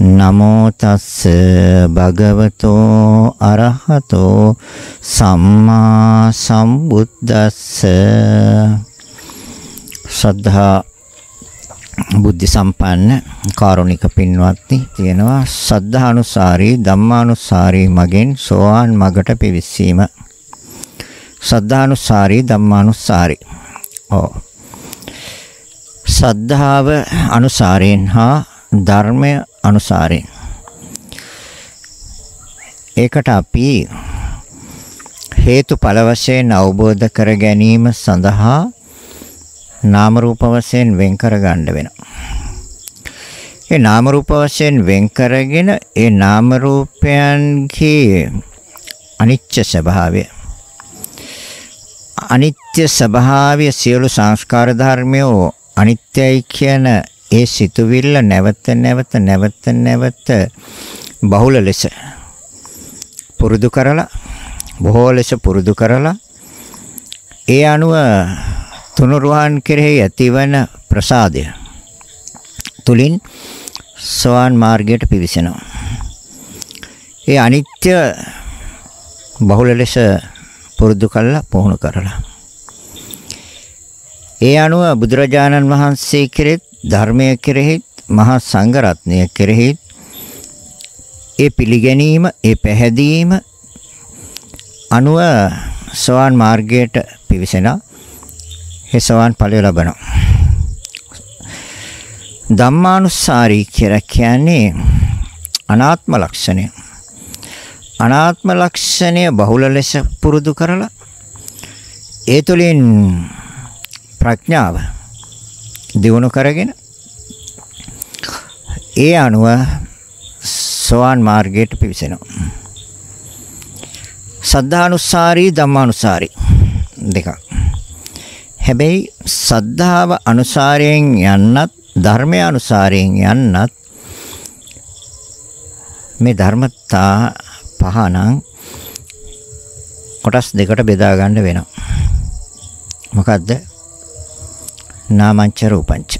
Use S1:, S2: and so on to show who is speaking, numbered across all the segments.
S1: නමෝ තස්ස භගවතෝ අරහතෝ සම්මා සම්බුද්දස්ස ශ්‍රද්ධා බුද්ධ සම්පන්න කාරුණික පින්වත්නි තියෙනවා සද්ධානුසාරී ධම්මානුසාරී මගෙන් සෝවාන් මගට පිවිසීම සද්ධානුසාරී ධම්මානුසාරී. ඔව්. සද්ධාව අනුසාරයෙන් හා ධර්මය අනුසාරයෙන්. ඒකට අපි හේතුඵල වශයෙන් අවබෝධ කර ගැනීම සඳහා නාම රූප වශයෙන් වෙන් කර ගන්න වෙනවා. ඒ නාම රූප වශයෙන් වෙන් කරගෙන ඒ නාම රූපයන්ගේ අනිච්ච ස්වභාවය අනිත්‍ය ස්වභාවය සියලු සංස්කාර ධර්මයෝ අනිත්‍යයි කියන ඒ සිතුවිල්ල නැවත නැවත නැවත නැවත බහුල ලෙස පුරුදු කරලා බොහෝ ලෙස පුරුදු කරලා ඒ අනුව තුනුරුවන් කෙරෙහි ඇතිවන ප්‍රසාදය තුලින් සෝවාන් මාර්ගයට පිවිසෙනවා. ඒ අනිත්‍ය බහුල ලෙස පුරුදු කළා පුහුණු කරලා. ඒ අනුව බුදුරජාණන් වහන්සේ කෙරෙහි ධර්මයේ කෙරෙහි මහා සංඝ රත්නය කෙරෙහි ඒ පිළිගැනීම ඒ පැහැදීම අනුව සෝවාන් මාර්ගයට පිවිසෙන ඒ සෝවාන් ඵලය ලබනවා. ධම්මානුස්සාරී කියලා කියන්නේ අනාත්ම ලක්ෂණය. අනාත්ම ලක්ෂණය බහුල ලෙස පුරුදු කරලා ඒ තුළින් ප්‍රඥාව දියුණු කරගෙන ඒ අනුව සෝවාන් මාර්ගයට පිවිසෙනවා. සද්ධානුස්සාරී ධම්මානුස්සාරී දෙකක්. හැබැයි සද්ධාව අනුසාරයෙන් යන්නත් ධර්මය අනුසාරයෙන් යන්නත් මේ ධර්මතා පහ නම් කොටස් දෙකට බෙදා ගන්න වෙනවා. මොකද්ද? නාමංච රූපංච.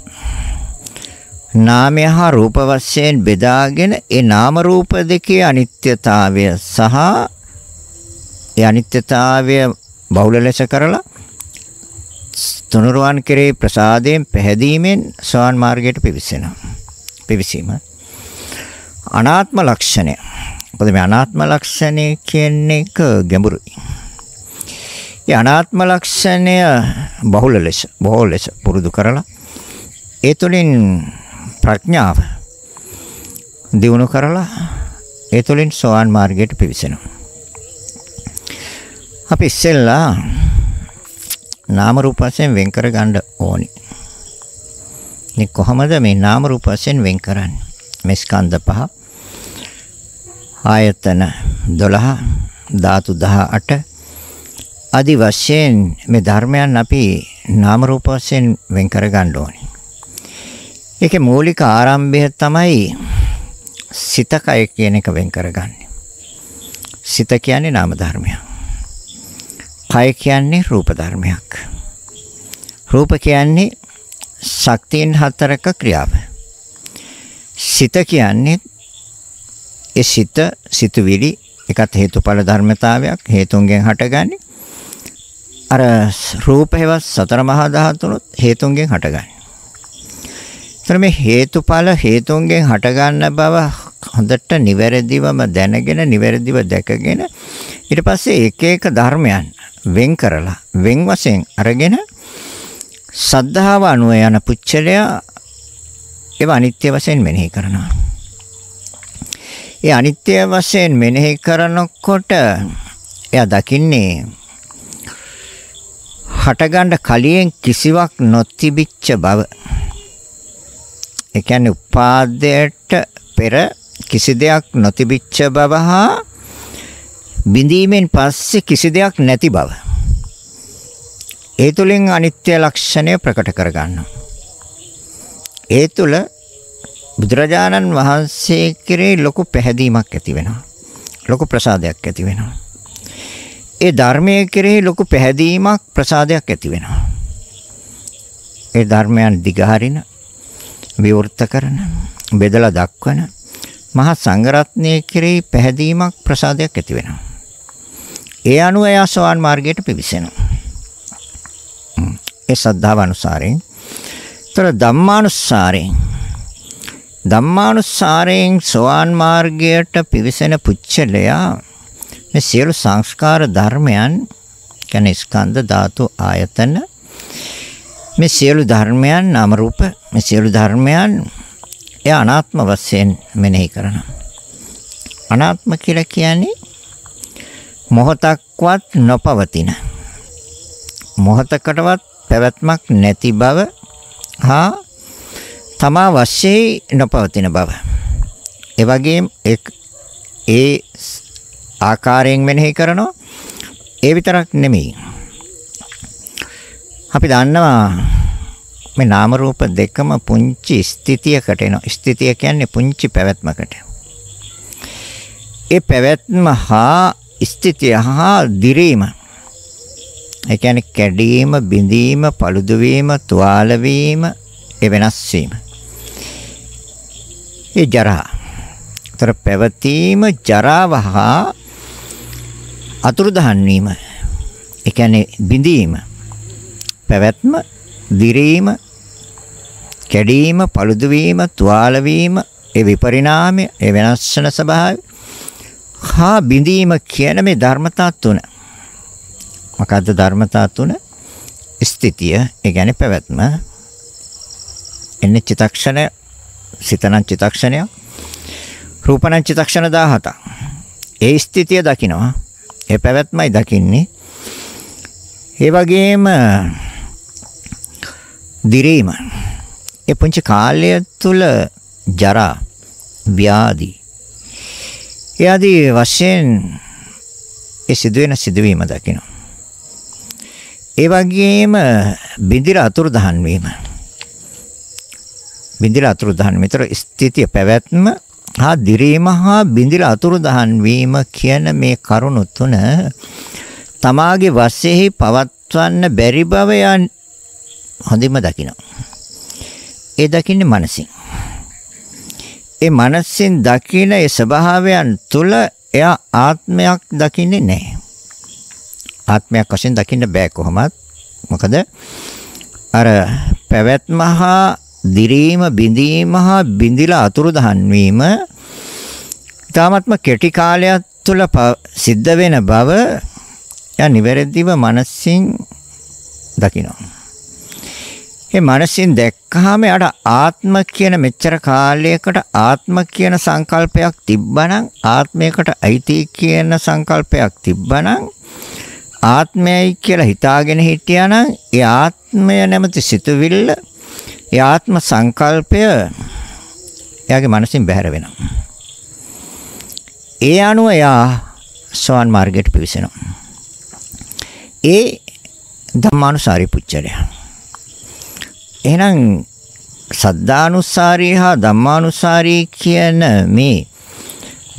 S1: නාමය හා රූප වශයෙන් බෙදාගෙන ඒ නාම රූප දෙකේ අනිත්‍යතාවය සහ ඒ අනිත්‍යතාවය බහුල ලෙස කරලා තුනුරුවන් කෙරේ ප්‍රසාදයෙන් පැහැදීමෙන් සෝවාන් මාර්ගයට පිවිසෙනවා. පිවිසීම අනාත්ම ලක්ෂණය මොකද මේ අනාත්ම ලක්ෂණය කියන එක ගැඹුරුයි. ඒ අනාත්ම ලක්ෂණය බහුල ලෙස බොහෝ ලෙස පුරුදු කරලා ඒ තුළින් ප්‍රඥාව දියුණු කරලා ඒ තුළින් සෝවාන් මාර්ගයට පිවිසෙනවා. අපි ඉස්සෙල්ලා නාම රූප වශයෙන් වෙන් කර ගන්න ඕනි. මේ කොහොමද මේ නාම රූප වශයෙන් වෙන් කරන්නේ? මේ ස්කන්ධ පහ ආයතන 12 ධාතු 18 আদি වශයෙන් මේ ධර්මයන් අපි නාම රූප වශයෙන් වෙන් කර ගන්න ඕනේ. ඒකේ මූලික ආරම්භය තමයි සිත කය කියන එක වෙන් කරගන්නේ. සිත කියන්නේ නාම ධර්මයක්. කය කියන්නේ රූප ධර්මයක්. රූප කියන්නේ ශක්තියන් හතරක ක්‍රියාව. සිත කියන්නේ ඒ සිත සිතුවිලි එකත් හේතුඵල ධර්මතාවයක් හේතුන්ගෙන් හටගන්නේ. අර රූපේවත් සතර මහා ධාතුනොත් හේතුන්ගෙන් හටගන්නේ. එතන මේ හේතුඵල හේතුන්ගෙන් හටගන්න බව හොඳට නිවැරදිවම දැනගෙන නිවැරදිව දැකගෙන ඊට පස්සේ එක එක ධර්මයන් වෙන් කරලා වෙන් වශයෙන් අරගෙන සද්ධාව අනුව යන පුච්චලයා ඒව අනිත්‍ය වශයෙන් මෙනෙහි කරනවා. ඒ අනිත්‍ය වශයෙන් මෙනෙහි කරනකොට එයා දකින්නේ හටගන්න කලියෙන් කිසිවක් නොතිබිච්ච බව. ඒ කියන්නේ උපාදයට පෙර කිසි දෙයක් නොතිබිච්ච බව හා බිඳීමෙන් පස්සේ කිසි දෙයක් නැති බව. ඒ තුලින් අනිත්‍ය ලක්ෂණය ප්‍රකට කරගන්නවා. ඒ තුල බුදුරජාණන් වහන්සේ කෙරේ ලොකු පැහැදීමක් ඇති වෙනවා. ලොකු ප්‍රසාදයක් ඇති වෙනවා. ඒ ධර්මයේ කෙරෙහි ලොකු පැහැදීමක් ප්‍රසාදයක් ඇති වෙනවා. ඒ ධර්මයන් දිගහරින විවෘත කරන බෙදලා දක්වන මහා සංඝරත්නයේ කෙරෙහි පැහැදීමක් ප්‍රසාදයක් ඇති වෙනවා. ඒ අනුව එයා සෝවාන් මාර්ගයට පිවිසෙනවා. ඒ සද්ධාව අනුසාරයෙන්. ତර ධම්මානුසාරයෙන් ධම්මානුසාරයෙන් සෝවාන් මාර්ගයට පිවිසෙන පුච්චලයා මේ සියලු සංස්කාර ධර්මයන් කියන්නේ ස්කන්ධ ධාතු ආයතන මේ සියලු ධර්මයන් නාම රූප මේ සියලු ධර්මයන් එය අනාත්ම වශයෙන් මෙනෙහි කරනවා. අනාත්ම කියලා කියන්නේ මොහතක්වත් නොපවතින මොහතකටවත් පැවැත්මක් නැති බව හා තමා වශයෙන් නොපවතින බව. ඒ වගේම ඒ ආකාරයෙන් මෙනෙහි කරනවා. ඒ විතරක් නෙමෙයි. අපි දන්නවා මේ නාම රූප දෙකම පුංචි ස්ථිතියකට එනවා. ස්ථිතිය කියන්නේ පුංචි පැවැත්මකට. ඒ පැවැත්ම හා ස්ථිතිය හා දිරීම ඒ කියන්නේ කැඩීම, බිඳීම, paludu වීම, තුවාල වීම, ඒ වෙනස් වීම. ඒ ජරා. ତර පැවතීම ජරාව හා අතුරුදහන් වීම ඒ කියන්නේ බිඳීම පැවැත්ම දිරීම කැඩීම paludu වීම තුවාල වීම ඒ විපරිණාමය ඒ වෙනස් වෙන ස්වභාවය. හා බිඳීම කියන මේ ධර්මතා තුන. මොකද්ද ධර්මතා තුන? ස්ථිතිය ඒ කියන්නේ පැවැත්ම. එන්නේ චිතක්ෂණ සිතන චිතක්ෂණය රූපන චිතක්ෂණ 17 ඒ ස්ථිතිය දකිනවා. ඒ පැවැත්මයි දකින්නේ. ඒ වගේම දිරීම. ඒ පුංචි කාලය තුල ජරා ව්‍යාධි එයාදී වශයෙන් ඒ සිදුවෙන සිදුවීම දකිනවා. ඒ වගේම බිඳිර අතුරුදහන් වීම. බිඳිර අතුරුදහන් විතර ස්ථිතිය පැවැත්ම හා දිරීම හා බිඳිල අතුරුදහන් වීම කියන මේ කරුණු තුන තමාගේ වශයෙහි පවත්වන්න බැරි බව යන් හොඳින්ම දකිනවා. ඒ දකින්නේ මනසින්. ඒ මනසින් දකින ඒ ස්වභාවයන් තුල එයා ආත්මයක් දකින්නේ නැහැ. ආත්මයක් වශයෙන් දකින්න බෑ කොහොමත්. මොකද අර පැවැත්ම හා දිරීම බිඳීම හා බිඳිලා අතුරුදහන් වීම ඊ타ත්ම කෙටි කාලයක් තුළ සිද්ධ වෙන බව යා නිවැරදිව මනසින් දකිනවා. ඒ මනසින් දැක්කහම යාට ආත්ම කියන මෙච්චර කාලයකට ආත්ම කියන සංකල්පයක් තිබ්බනම් ආත්මයකට අයිති කියන සංකල්පයක් තිබ්බනම් ආත්මයයි කියලා හිතාගෙන හිටියානම් ඒ ආත්මය නැමැති සිතුවිල්ල ඒ ආත්ම සංකල්පය එයාගේ මනසින් බැහැර වෙනවා. ඒ අනුව එයා සෝවන් මාර්ගයට පිවිසෙනවා. ඒ ධම්මානුසාරී පුච්චලය. එහෙනම් සද්ධානුසාරී හා ධම්මානුසාරී කියන මේ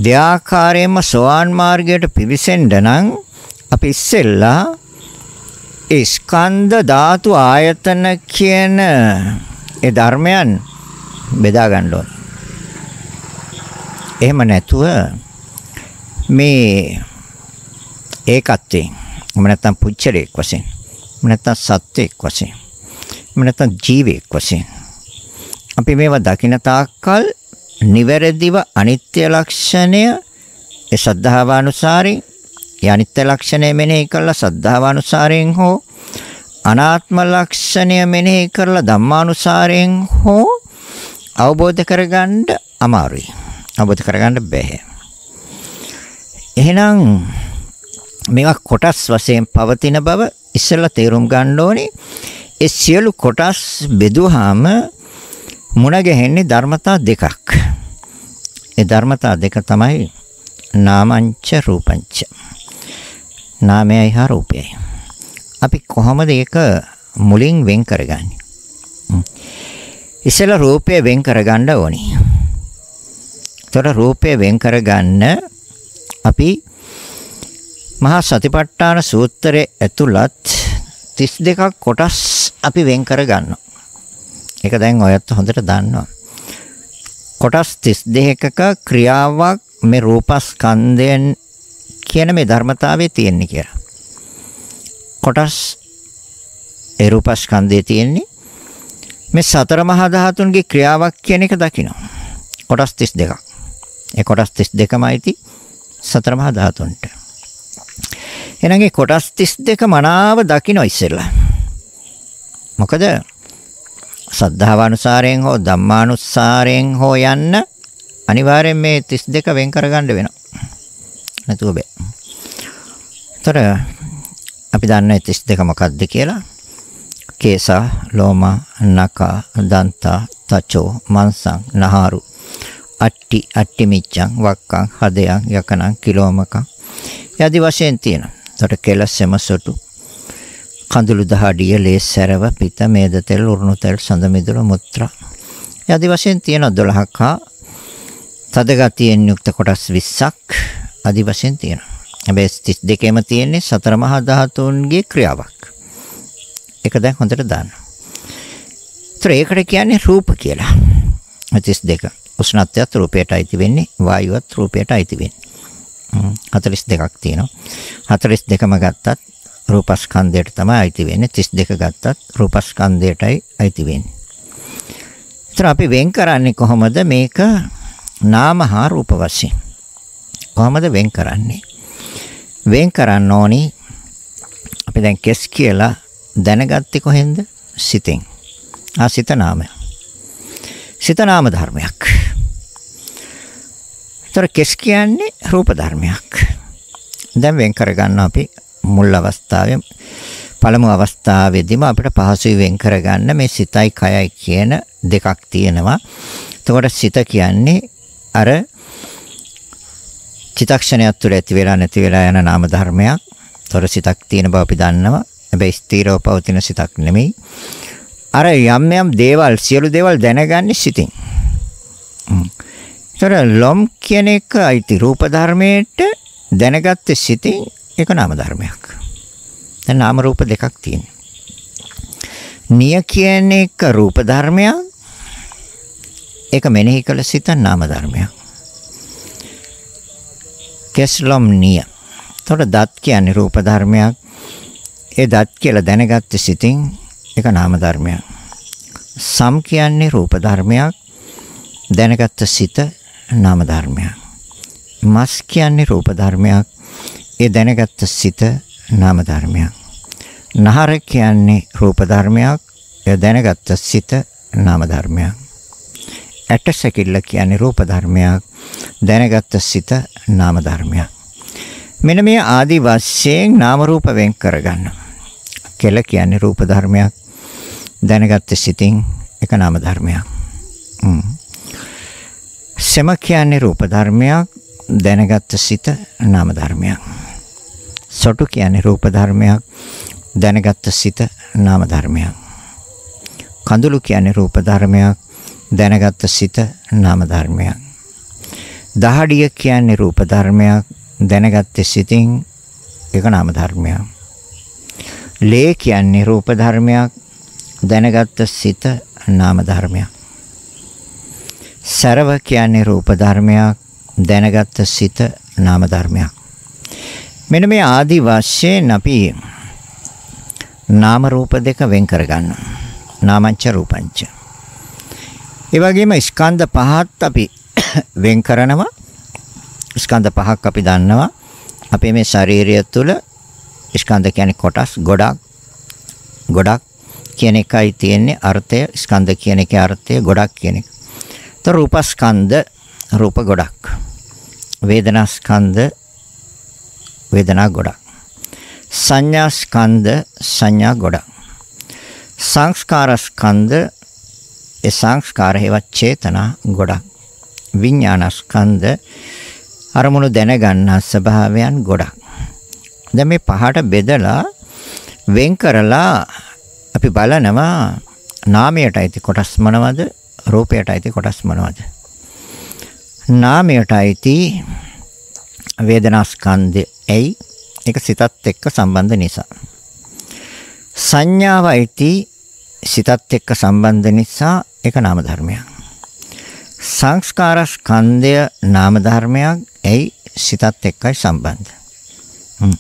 S1: දෙආකාරයෙන්ම සෝවාන් මාර්ගයට පිවිසෙන්න නම් අපි ඉස්සෙල්ලා ඒ ස්කන්ධ ධාතු ආයතන කියන ඒ ධර්මයන් බෙදා ගන්න ඕන. එහෙම නැතුව මේ ඒකත්වයෙන් එහෙම නැත්නම් පුච්චරයක් වශයෙන් එහෙම නැත්නම් සත්වයක් වශයෙන් එහෙම නැත්නම් ජීවයක් වශයෙන් අපි මේවා දකින තාක්කල් නිවැරදිව අනිත්‍ය ලක්ෂණය ඒ සද්ධාවානුසාරයෙන් ඒ අනිත්‍ය ලක්ෂණය මෙනෙහි කළා සද්ධාවානුසාරයෙන් හෝ අනාත්ම ලක්ෂණය මෙනෙහි කරලා ධම්මානුසාරයෙන් හෝ අවබෝධ කරගන්න අමාරුයි. අවබෝධ කරගන්න බැහැ. එහෙනම් මේවා කොටස් වශයෙන් පවතින බව ඉස්සෙල්ලා තේරුම් ගන්න ඕනේ. ඒ සියලු කොටස් බෙදුවාම මුණ ගැහෙන්නේ ධර්මතා දෙකක්. ඒ ධර්මතා දෙක තමයි නාමංච රූපංච. නාමයයි හා රූපයයි. අපි කොහොමද ඒක මුලින් වෙන් කරගන්නේ? ඉස්සෙල්ලා රූපය වෙන් කරගන්න ඕනි. ତොර රූපය වෙන් කරගන්න අපි මහා සතිපට්ඨාන සූත්‍රයේ ඇතුළත් 32ක් කොටස් අපි වෙන් කරගන්නවා. ඒක දැන් ඔයත් හොඳට දන්නවා. කොටස් 32කක ක්‍රියාවක් මේ රූපස්කන්ධයෙන් කියන මේ ධර්මතාවයේ තියෙන්නේ කියලා. කොටස් ඒ රූපස්කන්ධයේ තියෙන්නේ මේ සතර මහා ධාතුන්ගේ ක්‍රියාවක් කියන එක දකිනවා. කොටස් 32ක්. ඒ කොටස් 32ම අයිති සතර මහා ධාතුන්ට. එහෙනම් ඒ කොටස් 32 මනාව දකින්න ඉස්සෙල්ලා. මොකද සද්ධාවානුසාරයෙන් හෝ ධම්මානුසාරයෙන් හෝ යන්න අනිවාර්යෙන් මේ 32 වෙන් කරගන්න වෙනවා. නැතුව බෑ. ତර අපි දන්නවා 32 මොකක්ද කියලා. කේසා, ලෝම, නකා, දන්තා, තචෝ, මන්සං, නහාරු, අට්ටි, අට්ටි මිච්ඡං, වක්කං, හදයන්, යකනං, කිලෝමකං. යදි වශයෙන් තියෙනවා. එතකොට කෙල සෙමසොටු කඳුළු දහඩිය, ලේස් සැරව, පිත, මේද තෙල්, උරුණු තෙල්, සඳ මිදුළු, මුත්‍රා. යදි වශයෙන් තියෙනවා 12ක තද ගතියෙන් යුක්ත කොටස් 20ක් අදි වශයෙන් තියෙනවා. හැබැයි 32ෙම තියෙන්නේ සතර මහා ධාතුන්ගේ ක්‍රියාවක්. ඒක දැන් හොඳට දාන්න. ඒතර ඒකට කියන්නේ රූප කියලා. 32. උෂ්ණත්වයත් රූපයට අයිති වෙන්නේ, වායුවත් රූපයට අයිති වෙන්නේ. 42ක් තියෙනවා. 42ම ගත්තත් රූපස්කන්ධයට තමයි අයිති වෙන්නේ. 32 ගත්තත් රූපස්කන්ධයටයි අයිති වෙන්නේ. ඒතර අපි වෙන් කරන්නේ කොහොමද මේක නාම හා රූප වශයෙන්? කොහොමද වෙන් කරන්නේ? වෙන් කරන්න ඕනි අපි දැන් කෙස් කියලා දැනගත්තේ කොහෙන්ද? සිතෙන්. ආ සිත නාමය. සිත නාම ධර්මයක්. ඒතර කෙස් කියන්නේ රූප ධර්මයක්. දැන් වෙන් කරගන්න අපි මුල් අවස්ථාවේ පළමු අවස්ථාවේදීම අපිට පහසුයි වෙන් කරගන්න මේ සිතයි කයයි කියන දෙකක් තියෙනවා. එතකොට සිත කියන්නේ අර චිතක්ෂණයක් තුළ ඇති වෙලා නැති වෙලා යන නාම ධර්මයක්. තොර සිතක් තියෙන බව අපි දන්නවා. හැබැයි ස්ථීරව පවතින සිතක් නෙමෙයි. අර යම් යම් දේවල් සියලු දේවල් දැනගන්නේ සිතින්. ඒතර ලොම් කියන එක අයිති රූප ධර්මයට දැනගත්තේ සිතින් ඒක නාම ධර්මයක්. දැන් නාම රූප දෙකක් තියෙනවා. නිය කියන එක රූප ධර්මයක්. ඒක මෙනෙහි කළ සිත නාම ධර්මයක්. කෙස්ලොම් නිය. එතකොට දත් කියන්නේ රූප ධර්මයක්. ඒ දත් කියලා දැනගත්ත සිතින් ඒක නාම ධර්මයක්. සම් කියන්නේ රූප ධර්මයක්. දැනගත්ත සිත නාම ධර්මයක්. මස් කියන්නේ රූප ධර්මයක්. ඒ දැනගත්ත සිත නාම ධර්මයක්. නහර කියන්නේ රූප ධර්මයක්. ඒ දැනගත්ත සිත නාම ධර්මයක්. ඇට සැකිල්ල කියන්නේ රූප ධර්මයක්. දැනගත් සිත නාම ධර්මයක්. මෙන්න මේ ආදි වශයෙන් නාම රූප වෙන් කරගන්න. කෙල කියන්නේ රූප ධර්මයක්. දැනගත් සිතින් එක නාම ධර්මයක්. සම කියන්නේ රූප ධර්මයක්. දැනගත් සිත නාම ධර්මයක්. සොටු කියන්නේ රූප ධර්මයක්. දැනගත් සිත නාම ධර්මයක්. කඳුළු කියන්නේ රූප ධර්මයක්. දැනගත් සිත නාම ධර්මයක්. දහඩිය කියන්නේ රූප ධර්මයක් දැනගත් සිතින් ඒක නාම ධර්මයක්. ලේ කියන්නේ රූප ධර්මයක් දැනගත් සිත නාම ධර්මයක්. සරව කියන්නේ රූප ධර්මයක් දැනගත් සිත නාම ධර්මයක්. මෙන්න මේ ආදි වශයෙන් අපි නාම රූප දෙක වෙන් කරගන්නවා. නාමංච රූපංච. ඒ වගේම ස්කන්ධ පහත් අපි වෙන් කරනවා ස්කන්ධ පහක් අපි දන්නවා අපේ මේ ශරීරය තුළ ස්කන්ධ කියන්නේ කොටස් ගොඩක් ගොඩක් කියන එකයි තියෙන්නේ අර්ථය ස්කන්ධ කියන එකේ අර්ථය ගොඩක් කියන එක. તો රූපස්කන්ධ රූප ගොඩක්. වේදනා ස්කන්ධ වේදනා ගොඩක්. සංඥා ස්කන්ධ සංඥා ගොඩක්. සංස්කාර ස්කන්ධ ඒ සංස්කාර හේවත් චේතනා ගොඩක්. විඥාන ස්කන්ධ අරමුණු දැනගන්න ස්වභාවයන් ගොඩක්. දැන් මේ පහට බෙදලා වෙන් කරලා අපි බලනවා නාමයට අයිති කොටස් මොනවද රූපයට අයිති කොටස් මොනවද නාමයට අයිති වේදනා ස්කන්ධය ඇයි ඒක සිතත් එක්ක සම්බන්ධ නිසා සංඥාව අයිති සිතත් එක්ක සම්බන්ධ නිසා ඒක නාම ධර්මයක්. සංස්කාර ස්කන්ධය නාම ධර්මයක්. ඇයි සිතත් එක්කයි සම්බන්ධ.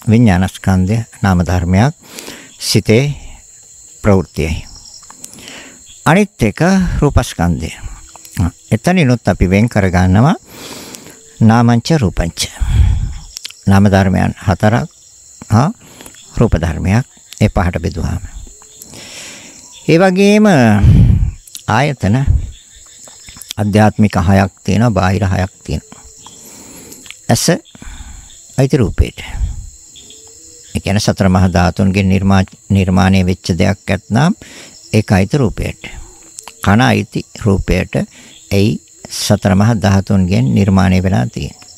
S1: විඥාන ස්කන්ධය නාම ධර්මයක්. සිතේ ප්‍රවෘත්තියයි. අනිත් එක රූපස්කන්ධය. එතනිනුත් අපි වෙන් කර ගන්නවා නාමංච රූපංච. නාම ධර්මයන් හතරක්. හා රූප ධර්මයක්. ඒ පහට බෙදුවාම. ඒ වගේම ආයතන අධ්‍යාත්මික හයක් තියෙනවා බාහිර හයක් තියෙනවා. ඇස අයිති රූපේට. ඒ කියන්නේ සතර මහා ධාතුන්ගෙන් නිර්මාණය වෙච්ච දෙයක් ඇත්නම් ඒක අයිති රූපයට. කන අයිති රූපයට. එයි සතර මහා ධාතුන්ගෙන් නිර්මාණය වෙලා තියෙන්නේ.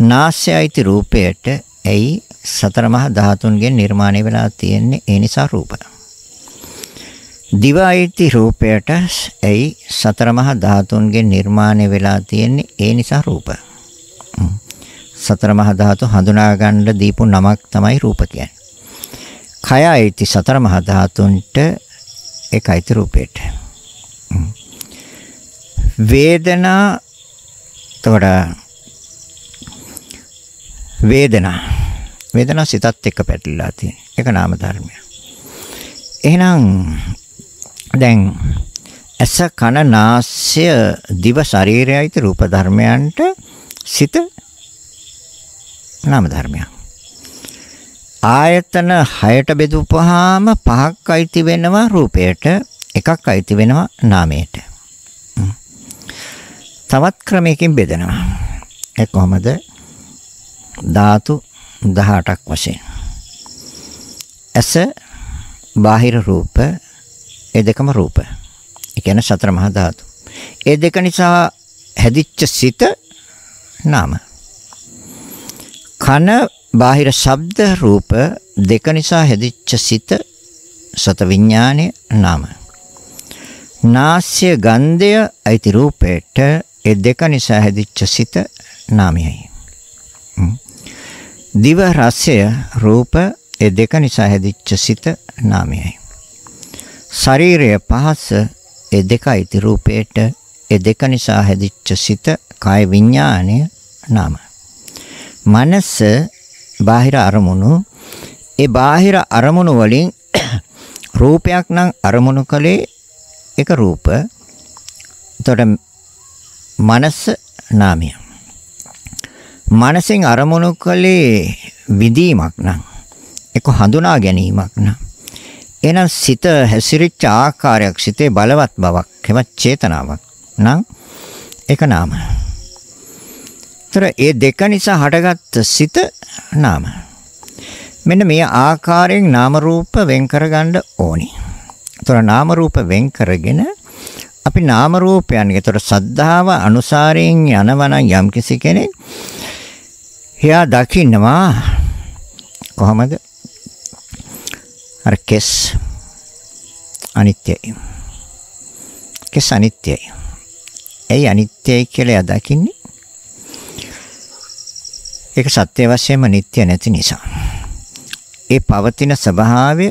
S1: නාසය අයිති රූපයට එයි සතර මහා ධාතුන්ගෙන් නිර්මාණය වෙලා තියෙන්නේ ඒ නිසා රූප. දිව අයිති රූපයට එයි සතර මහා ධාතුන්ගෙන් නිර්මාණය වෙලා තියෙන්නේ ඒ නිසා රූප. සතර මහා ධාතු හඳුනා ගන්න දීපු නමක් තමයි රූප කියන්නේ. කය අයිති සතර මහා ධාතුන්ට ඒකයිති රූපේට. වේදනා එතකොට වේදනා වේදනා සිතත් එක්ක පැටලලා තියෙන ඒක නාම ධර්මය. එහෙනම් දැන් ඇස කන නාසය දිව ශරීරයයි රූප ධර්මයන්ට සිත නාම ධර්මයක්. ආයතන 6ට බෙදුවාම පහක් අයිති වෙනවා රූපයට එකක් අයිති වෙනවා නාමයට. තවත් ක්‍රමයකින් බෙදනවා. ඒ කොහොමද? ධාතු 18ක් වශයෙන්. ඇස බාහිර රූප ඒ දෙකම රූප. ඒ කියන්නේ සතර මහා ධාතු. ඒ දෙක නිසා හැදිච්ච සිත නාම. කන බාහිර ශබ්ද රූප දෙක නිසා හැදිච්ච සිත සත විඥානය නාම. නාස්‍ය ගන්ධය අයිති රූපයට ඒ දෙක නිසා හැදිච්ච සිත නාමයයි. දිව රසය රූප ඒ දෙක නිසා හැදිච්ච සිත නාමයයි. ශරීරය පහස ඒ දෙකයි ති රූපේට ඒ දෙක නිසා හැදිච්ච සිත කාය විඥානය නාම. මනස බාහිර අරමුණු ඒ බාහිර අරමුණු වලින් රූපයක් නම් අරමුණු කලේ එක රූප. එතකොට මනස නාමය. මනසෙන් අරමුණු කලේ විදීමක් නම් ඒක හඳුනා ගැනීමක් නම් එහෙනම් සිත හැසිරිච්ච ආකාරයක් සිතේ බලවත් බවක් එවත් චේතනාවක් නම් ඒක නාම. ତර ඒ දෙක නිසා හටගත් සිත නාම. මෙන්න මේ ආකාරයෙන් නාම රූප වෙන් කරගන්න ඕනි. ତර නාම රූප වෙන් කරගෙන අපි නාම රූපයන්. ඒතර සද්ධාව අනුසාරයෙන් යනවනම් යම්කිසි කෙනෙක් එයා දකින්නවා කොහමද? අර කෙස් අනිත්‍යයි. කෙස් අනිත්‍යයි. ඇයි අනිත්‍යයි කියලා එයා දකින්නේ? ඒක සත්‍ය වශයෙන්ම නිට්ටය නැති නිසා. ඒ පවතින ස්වභාවය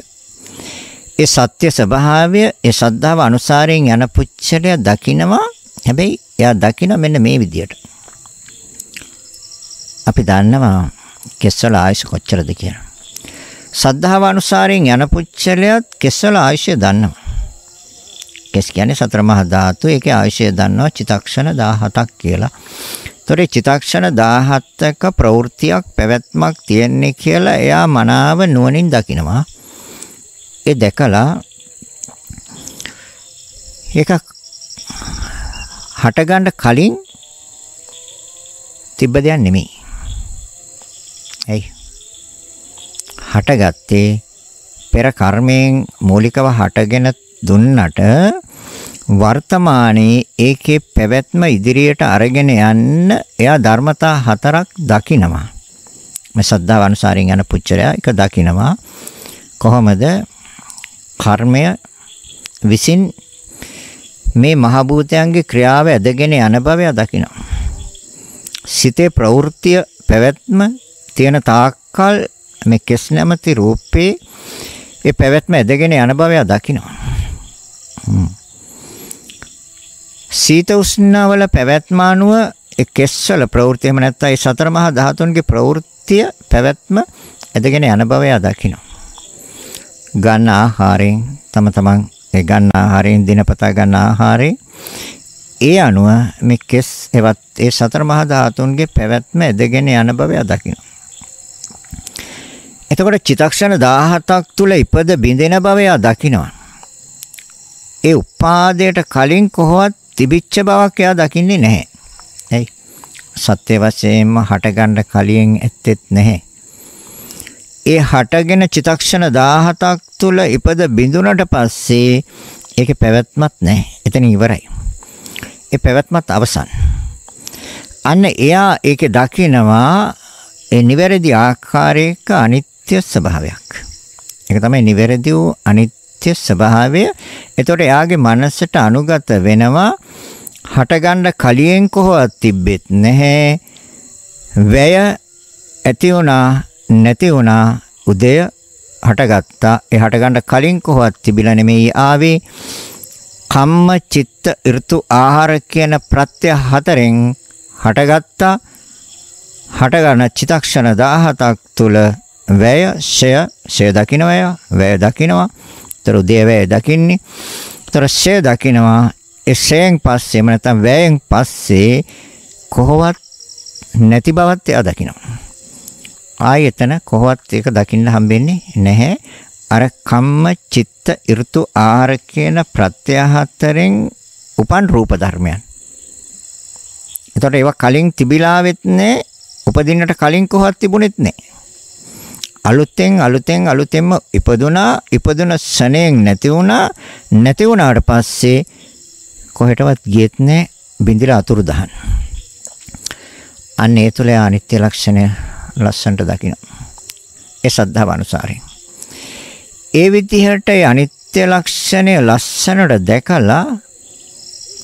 S1: ඒ සත්‍ය ස්වභාවය ඒ ශ්‍රද්ධාව අනුසාරයෙන් යන පුච්චලය දකිනවා හැබැයි එයා දකින මෙන්න මේ විදියට අපි දන්නවා කෙස්වල ආයුෂ කොච්චරද කියලා ශ්‍රද්ධාව අනුසාරයෙන් යන පුච්චලයත් කෙස්වල ආයුෂය දන්නවා කෙස් කියන්නේ සතර මහා ධාතු. ඒකේ ආයශය දන්නවා චිතක්ෂණ 17ක් කියලා. ඒතොරේ චිතක්ෂණ 17ක ප්‍රවෘත්තියක් පැවැත්මක් තියෙන්නේ කියලා එයා මනාව නුවණින් දකිනවා. ඒ දැකලා ඒක හටගන්න කලින් තිබ්බ දෙයක් නෙමෙයි. ඇයි? හටගත්තේ පෙර කර්මයෙන් මූලිකව හටගෙන දුන්නට වර්තමානයේ ඒකේ පැවැත්ම ඉදිරියට අරගෙන යන්න එයා ධර්මතා හතරක් දකිනවා. මේ සද්ධාව අනුසාරින් යන පුච්චරයා එක දකිනවා. කොහොමද කර්මය විසින් මේ මහ භූතයන්ගේ ක්‍රියාව ඇදගෙන යන බව දකිනවා. සිතේ ප්‍රවෘත්තිය පැවැත්ම තියෙන තාක්කල් මේ කෙස් නැමැති රූපේ ඒ පැවැත්ම ඇදගෙන යන බව දකිනවා. සීත උෂ්ණවල පැවැත්ම අනුව ඒ කෙස්වල ප්‍රවෘත්ති එහෙම නැත්නම් ඒ සතර මහා ධාතුන්ගේ ප්‍රවෘත්තිය පැවැත්ම ඇදගෙන යන බව එයා දකිනවා. ගන්න ආහාරයෙන් තම තමන් ඒ ගන්න ආහාරයෙන් දිනපතා ගන්න ආහාරයෙන් ඒ අනුව මේ කෙස් එවත් ඒ සතර මහා ධාතුන්ගේ පැවැත්ම ඇදගෙන යන බව එයා දකිනවා. එතකොට චිතක්ෂණ 17ක් තුල ඉපද බිඳෙන බව එයා දකිනවා. ඒ උපාදයට කලින් කොහොවත් තිබිච්ච බවක් එයා දකින්නේ නැහැ. ඇයි? සත්‍ය වශයෙන්ම හටගන්න කලින් ඇත්තෙත් නැහැ. ඒ හටගෙන චිතක්ෂණ 17ක් තුල ඉපද බිඳුනට පස්සේ ඒකේ පැවැත්මක් නැහැ. එතන ඉවරයි. ඒ පැවැත්මත් අවසන්. අන්න එයා ඒකේ දකිනවා ඒ නිවැරදි ආකාරයක අනිත්‍ය ස්වභාවයක්. ඒක තමයි නිවැරදි වූ අනිත්‍ය අනිත්‍ය ස්වභාවය. එතකොට එයාගේ මනසට අනුගත වෙනවා හටගන්න කලියෙන් කොහොවත් තිබෙත් නැහැ. වැය ඇති වුණා නැති වුණා උදය හටගත්තා. ඒ හටගන්න කලින් කොහොවත් තිබිලා නෙමෙයි ආවේ? කම්ම චිත්ත ඍතු ආහාර කියන ප්‍රත්‍ය හතරෙන් හටගත්තා. හටගන්න චිතක්ෂණ 17ක් තුල වැය ෂය ෂය දකින්නවය වැය දකින්නවා ඒතර උදේවැය දකින්නේ. ඒතර ෂය දකිනවා. ඒ ෂයෙන් පස්සේ එම නැත්නම් වැයෙන් පස්සේ කොහොවත් නැති බවත් එයා දකිනවා. ආයි එතන කොහොවත් ඒක දකින්න හම්බෙන්නේ නැහැ. අර කම්ම චිත්ත ඍතු ආහාර කියන ප්‍රත්‍ය හතරෙන් උපන් රූප ධර්මයන්. එතකොට ඒවා කලින් තිබිලාවෙත් නැහැ. උපදින්නට කලින් කොහොත් තිබුණෙත් නැහැ. අලුතෙන් අලුතෙන් අලුතෙන්ම ඉපදුනා ඉපදුන ශණයෙන් නැති වුණා නැති වුණාට පස්සේ කොහෙටවත් ගියෙත් නැහැ බින්දිලා අතුරු දහන්. අන්න ඒ තුල අනිත්‍ය ලක්ෂණය ලස්සනට දකින්න. ඒ සද්ධාව අනුසාරයෙන්. ඒ විදිහට අනිත්‍ය ලක්ෂණය ලස්සනට දැකලා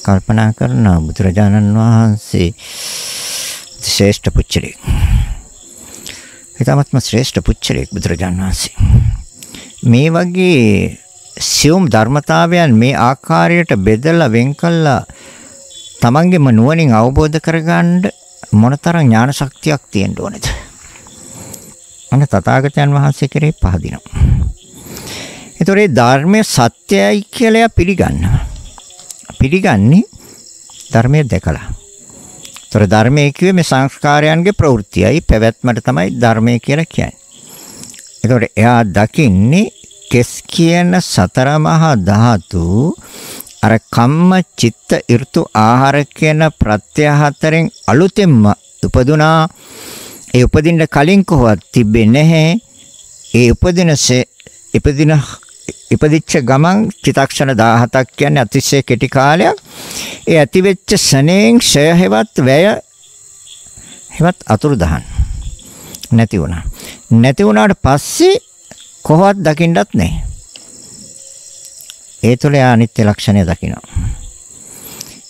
S1: කල්පනා කරන බුදුරජාණන් වහන්සේ ශ්‍රේෂ්ඨ පුච්චලෙක්. ඊටමත්ම ශ්‍රේෂ්ඨ පුච්චලෙක් බුදුරජාන් වහන්සේ. මේ වගේ සියුම් ධර්මතාවයන් මේ ආකාරයට බෙදලා වෙන් කළා තමන්ගේම නුවණින් අවබෝධ කරගන්න මොනතරම් ඥාන ශක්තියක් තියෙන්න ඕනේද? අන්න තථාගතයන් වහන්සේ කෙරේ පහදිනවා. ඒතොරේ ධර්මයේ සත්‍යයි කියලා පිළිගන්නවා. පිළිගන්නේ ධර්මයේ දැකලා. ତොර ධර්මයේ කිව්වේ මේ සංස්කාරයන්ගේ ප්‍රවෘත්තියයි පැවැත්මට තමයි ධර්මය කියලා කියන්නේ. ඒතකොට එයා දකින්නේ කෙස් කියන සතර මහා ධාතු අර කම්ම චිත්ත ඍතු ආහාර කියන ප්‍රත්‍ය හතරෙන් අලුතෙන්ම උපදුනා ඒ උපදින්න කලින් කොහොවත් තිබෙන්නේ නැහැ ඒ උපදිනසේ ඉපදින ඉපදිච්ච ගමන් චිතක්ෂණ 17ක් කියන්නේ අතිශය කෙටි කාලයක්. ඒ ඇතිවෙච්ච ශනේන් ක්ෂය හෙවත් වැය හෙවත් අතුරු දහන් නැති වුණා. නැති වුණාට පස්සේ කොහොවත් දකින්නත් නැහැ. ඒ තුළ අනිත්‍ය ලක්ෂණය දකිනවා.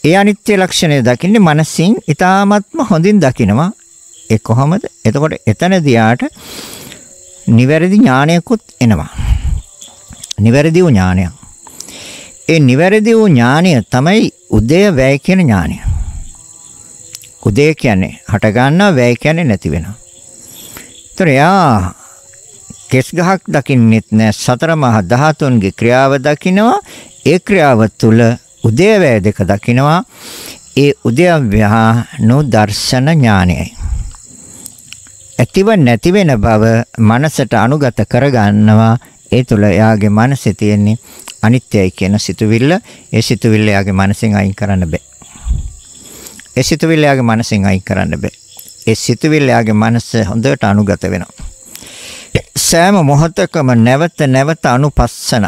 S1: ඒ අනිත්‍ය ලක්ෂණය දකින්නේ මනසින් ඊ타ත්ම හොඳින් දකිනවා. ඒ කොහොමද? එතකොට එතනදී ආට නිවැරදි ඥානයකුත් එනවා. නිවැරදි වූ ඥානයක්. ඒ නිවැරදි වූ ඥානය තමයි උදය වැය කියන ඥානය. උදය කියන්නේ හට ගන්නවා වැය කියන්නේ නැති වෙනවා. ඒතර යා කෙස් ගහක් දකින්නෙත් නෑ සතර මහා ධාතුන්ගේ ක්‍රියාව දකිනවා ඒ ක්‍රියාව තුළ උදේවැය දෙක දකිනවා. ඒ උදේවැයනු දර්ශන ඥානයයි. ඇතිව නැති වෙන බව මනසට අනුගත කරගන්නවා. ඒ තුළ එයාගේ මනසේ තියෙන්නේ අනිත්‍යයි කියන සිතුවිල්ල. ඒ සිතුවිල්ල එයාගේ මනසෙන් අයින් කරන්න බෑ. ඒ සිතුවිල්ල එයාගේ මනසෙන් අයින් කරන්න බෑ. ඒ සිතුවිල්ල එයාගේ මනස හොඳට අනුගත වෙනවා. සෑම මොහොතකම නැවත නැවත අනුපස්සන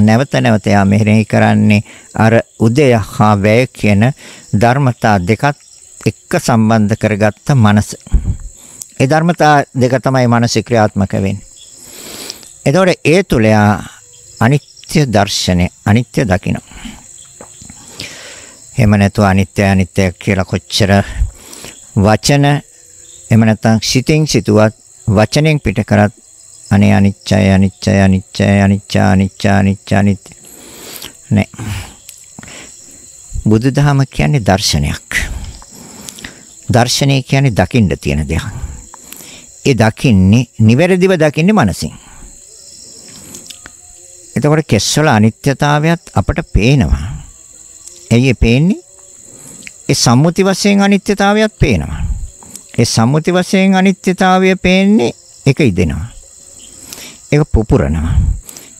S1: නැවත නැවත යා මෙහෙරෙහි කරන්නේ අර උදය හා වැය කියන ධර්මතා දෙකත් එක්ක සම්බන්ධ කරගත්ත මනස. ඒ ධර්මතා දෙක තමයි මනස ක්‍රියාත්මක වෙන්නේ. එතකොට ඒ තුල අනිත්‍ය දර්ශනය අනිත්‍ය දකින්න. එහෙම නැතුව අනිත්‍ය අනිත්‍ය කියලා කොච්චර වචන එහෙම නැත්නම් සිතින් සිතුවත් වචනෙන් පිට කරත් අනේ අනිච්චය අනිච්චය අනිච්චය අනිච්ච අනිච්ච අනිච්ච අනිත්‍ය. නෑ. බුදුදහම කියන්නේ දර්ශනයක්. දර්ශනය කියන්නේ දකින්න තියෙන දෙයක්. ඒ දකින්නේ නිවැරදිව දකින්නේ මනසින්. එතකොට කෙස්වල අනිත්‍යතාවයත් අපට පේනවා ඇයි ඒ පේන්නේ ඒ සම්මුති වශයෙන් අනිත්‍යතාවයත් පේනවා ඒ සම්මුති වශයෙන් අනිත්‍යතාවය පේන්නේ ඒක ඉදෙනවා. ඒක පුපුරනවා.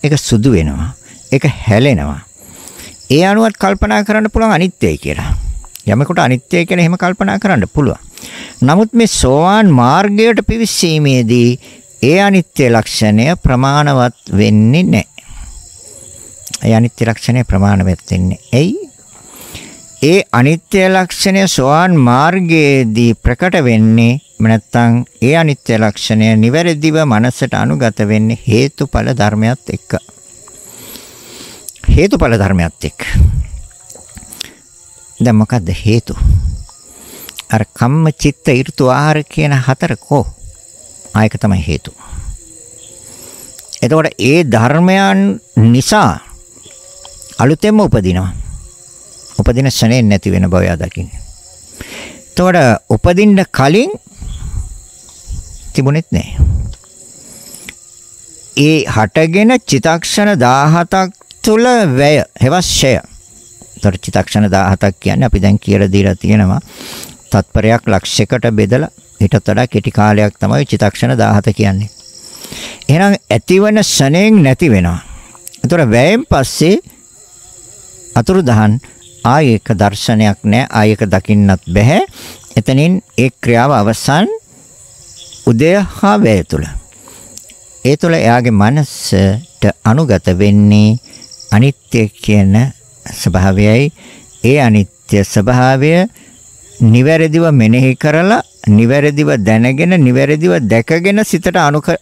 S1: ඒක සුදු වෙනවා. ඒක හැලෙනවා. ඒ අනුවත් කල්පනා කරන්න පුළුවන් අනිත්‍යයි කියලා. යමෙකුට අනිත්‍යයි කියලා එහෙම කල්පනා කරන්න පුළුවන්. නමුත් මේ සෝවාන් මාර්ගයට පිවිසීමේදී ඒ අනිත්‍ය ලක්ෂණය ප්‍රමාණවත් වෙන්නේ නැහැ. ඒ අනිත්‍ය ලක්ෂණය ප්‍රමාණවත් වෙන්නේ. එයි ඒ අනිත්‍ය ලක්ෂණය සෝවාන් මාර්ගයේදී ප්‍රකට වෙන්නේ නැත්නම් ඒ අනිත්‍ය ලක්ෂණය නිවැරදිව මනසට අනුගත වෙන්නේ හේතුඵල ධර්මයක් එක්ක. හේතුඵල ධර්මයක් එක්ක. දැන් මොකද්ද හේතු? අර කම්ම චිත්ත ඍතු ආහාර කියන හතර කෝ? ආයක තමයි හේතු. එතකොට ඒ ධර්මයන් නිසා අලුතෙන්ම උපදිනවා. උපදින ශනේ නැති වෙන බව එයා දකින්නේ. එතකොට උපදින්න කලින් තිබුණෙත් නැහැ. ඒ හටගෙන චිතක්ෂණ 17ක් තුල වැය හෙවස්ෂය. ඒතර චිතක්ෂණ 17ක් කියන්නේ අපි දැන් කියලා දීලා තියෙනවා. තත්පරයක් ලක්ෂයකට බෙදලා ඊටත් වඩා කෙටි කාලයක් තමයි චිතක්ෂණ 17 කියන්නේ. එහෙනම් ඇතිවන ශණයෙන් නැති වෙනවා. ඒතර වැයෙන් පස්සේ අතුරුදහන් ආයේක දර්ශනයක් නැහැ ආයේක දකින්නත් බෑ එතනින් ඒ ක්‍රියාව අවසන් උදය හා වැය තුල ඒ තුල එයාගේ මනසට අනුගත වෙන්නේ අනිත්‍ය කියන ස්වභාවයයි. ඒ අනිත්‍ය ස්වභාවය නිවැරදිව මෙනෙහි කරලා නිවැරදිව දැනගෙන නිවැරදිව දැකගෙන සිතට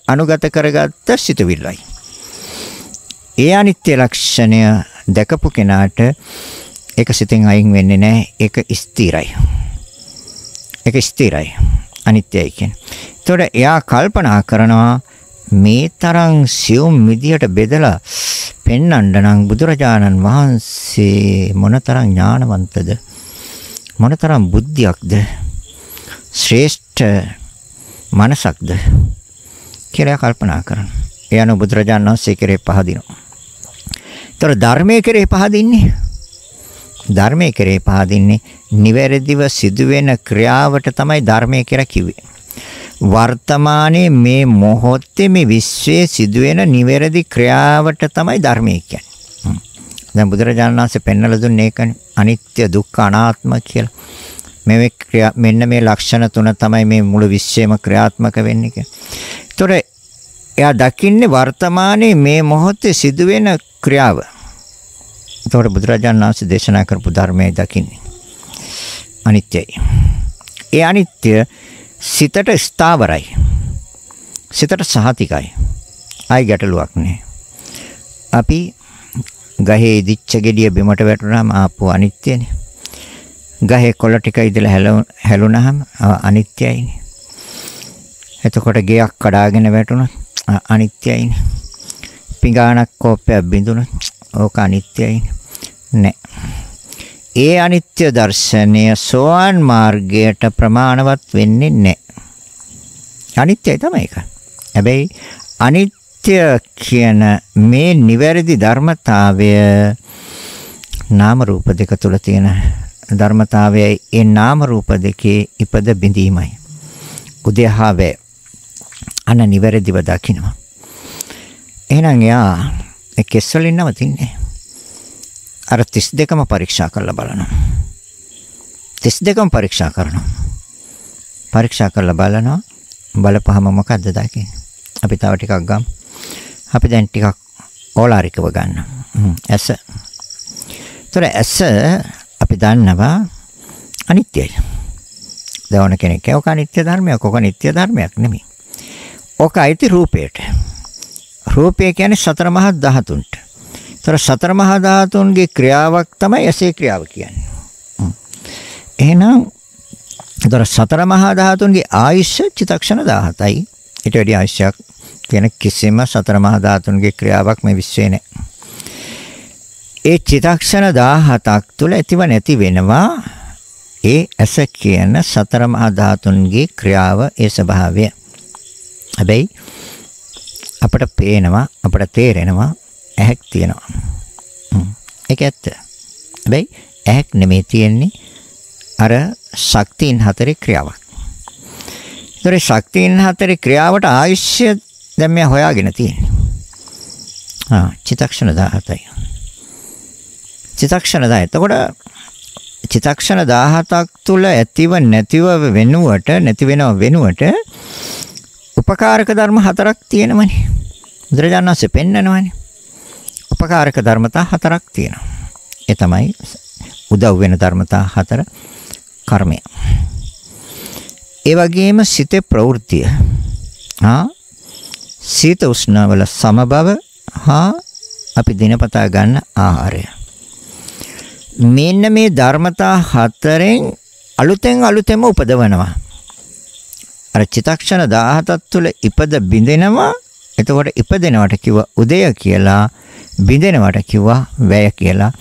S1: අනුගත කරගත්ත සිතුවිල්ලයි. ඒ අනිත්‍ය ලක්ෂණය දැකපු කෙනාට ඒක සිතෙන් අයින් වෙන්නේ නැහැ. ඒක ස්ථිරයි. ඒක ස්ථිරයි. අනිත්‍යයි කියන්නේ. ඒතකොට එයා කල්පනා කරනවා මේ තරම් සියුම් විදියට බෙදලා පෙන්වන්න නම් බුදුරජාණන් වහන්සේ මොනතරම් ඥානවන්තද මොනතරම් බුද්ධියක්ද ශ්‍රේෂ්ඨ මනසක්ද කියලා කල්පනා කරනවා. එයano බුදුරජාණන් වහන්සේ කෙරේ පහදිනවා. ඒතර ධර්මයේ කෙරේ පහදින්නේ ධර්මයේ කෙරේ පහදින්නේ නිවැරදිව සිදුවෙන ක්‍රියාවට තමයි ධර්මයේ කියලා කිව්වේ. වර්තමානයේ මේ මොහොතේ මේ විශ්වයේ සිදුවෙන නිවැරදි ක්‍රියාවට තමයි ධර්මයේ කියන්නේ. දැන් බුදුරජාණන් වහන්සේ පෙන්වලා දුන්නේ ඒකනේ. අනිත්‍ය දුක්ඛ අනාත්ම කියලා. මේ ක්‍රියා මෙන්න මේ ලක්ෂණ තුන තමයි මේ මුළු විශ්වයම ක්‍රියාත්මක වෙන්නේ කියලා. ඒතොර එයා දකින්නේ වර්තමානයේ මේ මොහොතේ සිදුවෙන ක්‍රියාව. එතකොට බුදුරජාණන් වහන්සේ දේශනා කරපු ධර්මයේ දකින්නේ අනිත්‍යයි. ඒ අනිත්‍ය සිතට ස්ථාවරයි. සිතට සහතිකයි. ආයි ගැටලුවක් නෑ. අපි ගහේ ඉදිච්ච ගෙඩිය බිමට වැටුනහම ආපු අනිත්‍යනේ. ගහේ කොළ ටික ඉදලා හැලුනහම අනිත්‍යයිනේ. එතකොට ගෙයක් කඩාගෙන වැටුණොත් අනිත්‍යයිනේ. පිඟානක් කෝප්පයක් බිඳුණොත් ඕක අනිත්‍යයි නෑ. ඒ අනිත්‍ය දර්ශනය සෝවාන් මාර්ගයට ප්‍රමාණවත් වෙන්නේ නෑ. අනිත්‍යයි තමයි ඒක. හැබැයි අනිත්‍ය කියන මේ නිවැරදි ධර්මතාවය නාම රූප දෙක තුල තියෙන ධර්මතාවයයි ඒ නාම රූප දෙකේ ඉපද බිඳීමයි. උදයහාවේ අන නිවැරදිව දකිනවා. එහෙනම් එයා ඒ කෙස්වලින් නවතින්නේ. අර 32ම පරීක්ෂා කරලා බලනවා. 32ම පරීක්ෂා කරනවා. පරීක්ෂා කරලා බලනවා. බලපහම මොකද්ද දකින්නේ? අපි තව ටිකක් ගමු. අපි දැන් ටිකක් ඕලාරිකව ගන්න. ඇස. ତොර ඇස අපි දන්නවා අනිත්‍යයි. දවන කෙනෙක් ඒක අනිත්‍ය ධර්මයක්. ඔක නිට්ටය ධර්මයක් නෙමෙයි. ඔක අයිති රූපයට. රූපය කියන්නේ සතර මහා ධාතුන්ට. ତොර සතර මහා ධාතුන්ගේ ක්‍රියාවක් තමයි ඇසේ ක්‍රියාව කියන්නේ. එහෙනම් ତොර සතර මහා ධාතුන්ගේ ආයුෂ චිතක්ෂණ 17යි. ඊට වැඩි ආයුෂයක් කියන කිසිම සතර මහා ධාතුන්ගේ ක්‍රියාවක් මේ විශ්වේ නැහැ. ඒ චිතක්ෂණ 17ක් තුළ ඇතිව නැති වෙනවා ඒ ඇස කියන සතර මහා ධාතුන්ගේ ක්‍රියාව ඒ ස්වභාවය. හැබැයි අපට පේනවා අපට තේරෙනවා ඇහක් තියෙනවා. ඒක ඇත්ත. හැබැයි ඇහක් නෙමෙයි තියෙන්නේ අර ශක්තියින් හතරේ ක්‍රියාවක්. ඒතර ශක්තියින් හතරේ ක්‍රියාවට ආයුෂ්‍ය දැන් මෙයා හොයාගෙන තියෙන්නේ. ආ චිතක්ෂණ 17යි. චිතක්ෂණ 10. එතකොට චිතක්ෂණ 17ක් තුල ඇතිව නැතිව වෙනුවට නැති වෙනව වෙනුවට උපකාරක ධර්ම හතරක් තියෙනවනේ. බුදුරජාණන් වහන්සේ පෙන්නනවනේ. උපකාරක ධර්මතා හතරක් තියෙනවා. ඒ තමයි උදව් වෙන ධර්මතා හතර කර්මය. ඒ වගේම සිතේ ප්‍රවෘත්තිය. හා සීත උෂ්ණ වල සමබව හා අපි දිනපතා ගන්න ආහාරය. මෙන්න මේ ධර්මතා හතරෙන් අලුතෙන් අලුතෙම උපදවනවා. අර චිතක්ෂණ 17ක් තුළ ඉපද බිඳෙනවා. එතකොට ඉපදෙනවට කිව්වා උදය කියලා, බිඳෙනවට කිව්වා වැය කියලා.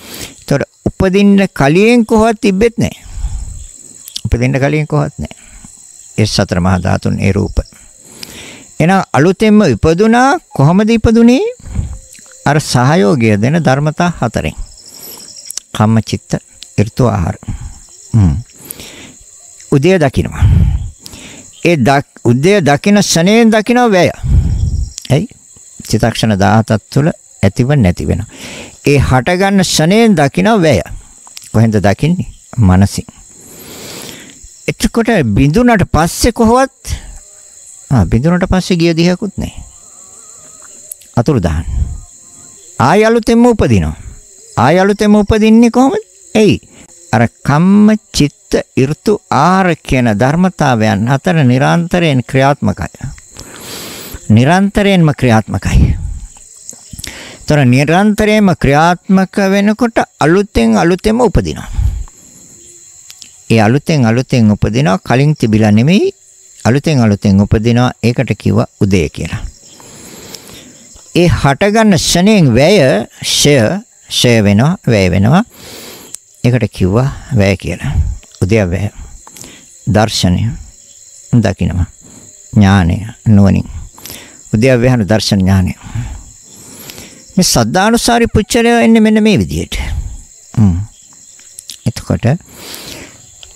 S1: එතකොට උපදින්න කලින් කොහොවත් තිබෙත් නැහැ. උපදින්න කලින් කොහොවත් නැහැ. ඒ සතර මහා ධාතුන් ඒ රූප. එහෙනම් අලුතෙන්ම ඉපදුනා කොහොමද ඉපදුනේ? අර සහයෝගය දෙන ධර්මතා හතරෙන්. කම්ම චිත්ත ඍතු ආහාර. හ්ම්. උදය දකින්නවා. ඒ උදය දකින්න ශනේන් දකින්න වැය. ඇයි? චිතක්ෂණ 17ක් තුළ ඇතිව නැති වෙනවා. ඒ හටගන්න ශනේන් දකින්න වැය. කොහෙන්ද දකින්නේ? මනසින්. එතකොට බිඳුනට පස්සේ කොහොවත් ආ බිඳුනට පස්සේ ගිය දිහකුත් නැහැ. අතුරු දහන්. ආය අලුතෙන්ම උපදිනවා. ආය අලුතෙන්ම උපදින්නේ කොහොමද? එයි අර කම්ම චිත්ත ඍතු ආර කියන ධර්මතාවයන් අතර නිරන්තරයෙන් ක්‍රියාත්මකයි. නිරන්තරයෙන්ම ක්‍රියාත්මකයි. ତර නිරන්තරයෙන්ම ක්‍රියාත්මක වෙනකොට අලුතෙන් අලුතෙන්ම උපදිනවා. ඒ අලුතෙන් අලුතෙන් උපදිනවා කලින් තිබිලා නෙමෙයි අලුතෙන් අලුතෙන් උපදිනවා ඒකට කිව්වා උදය කියලා. ඒ හටගන්න ෂණයෙන් වැය ෂය ෂය වෙනවා වැය වෙනවා. ඒකට කිව්වා වැය කියලා. උදේවැය. දර්ශනය දකින්නවා. ඥානය නුවණින්. උදේවැයන දර්ශන ඥානය. මේ සද්ධානුසාරි පුච්චරය එන්නේ මෙන්න මේ විදිහට. හ්ම්. එතකොට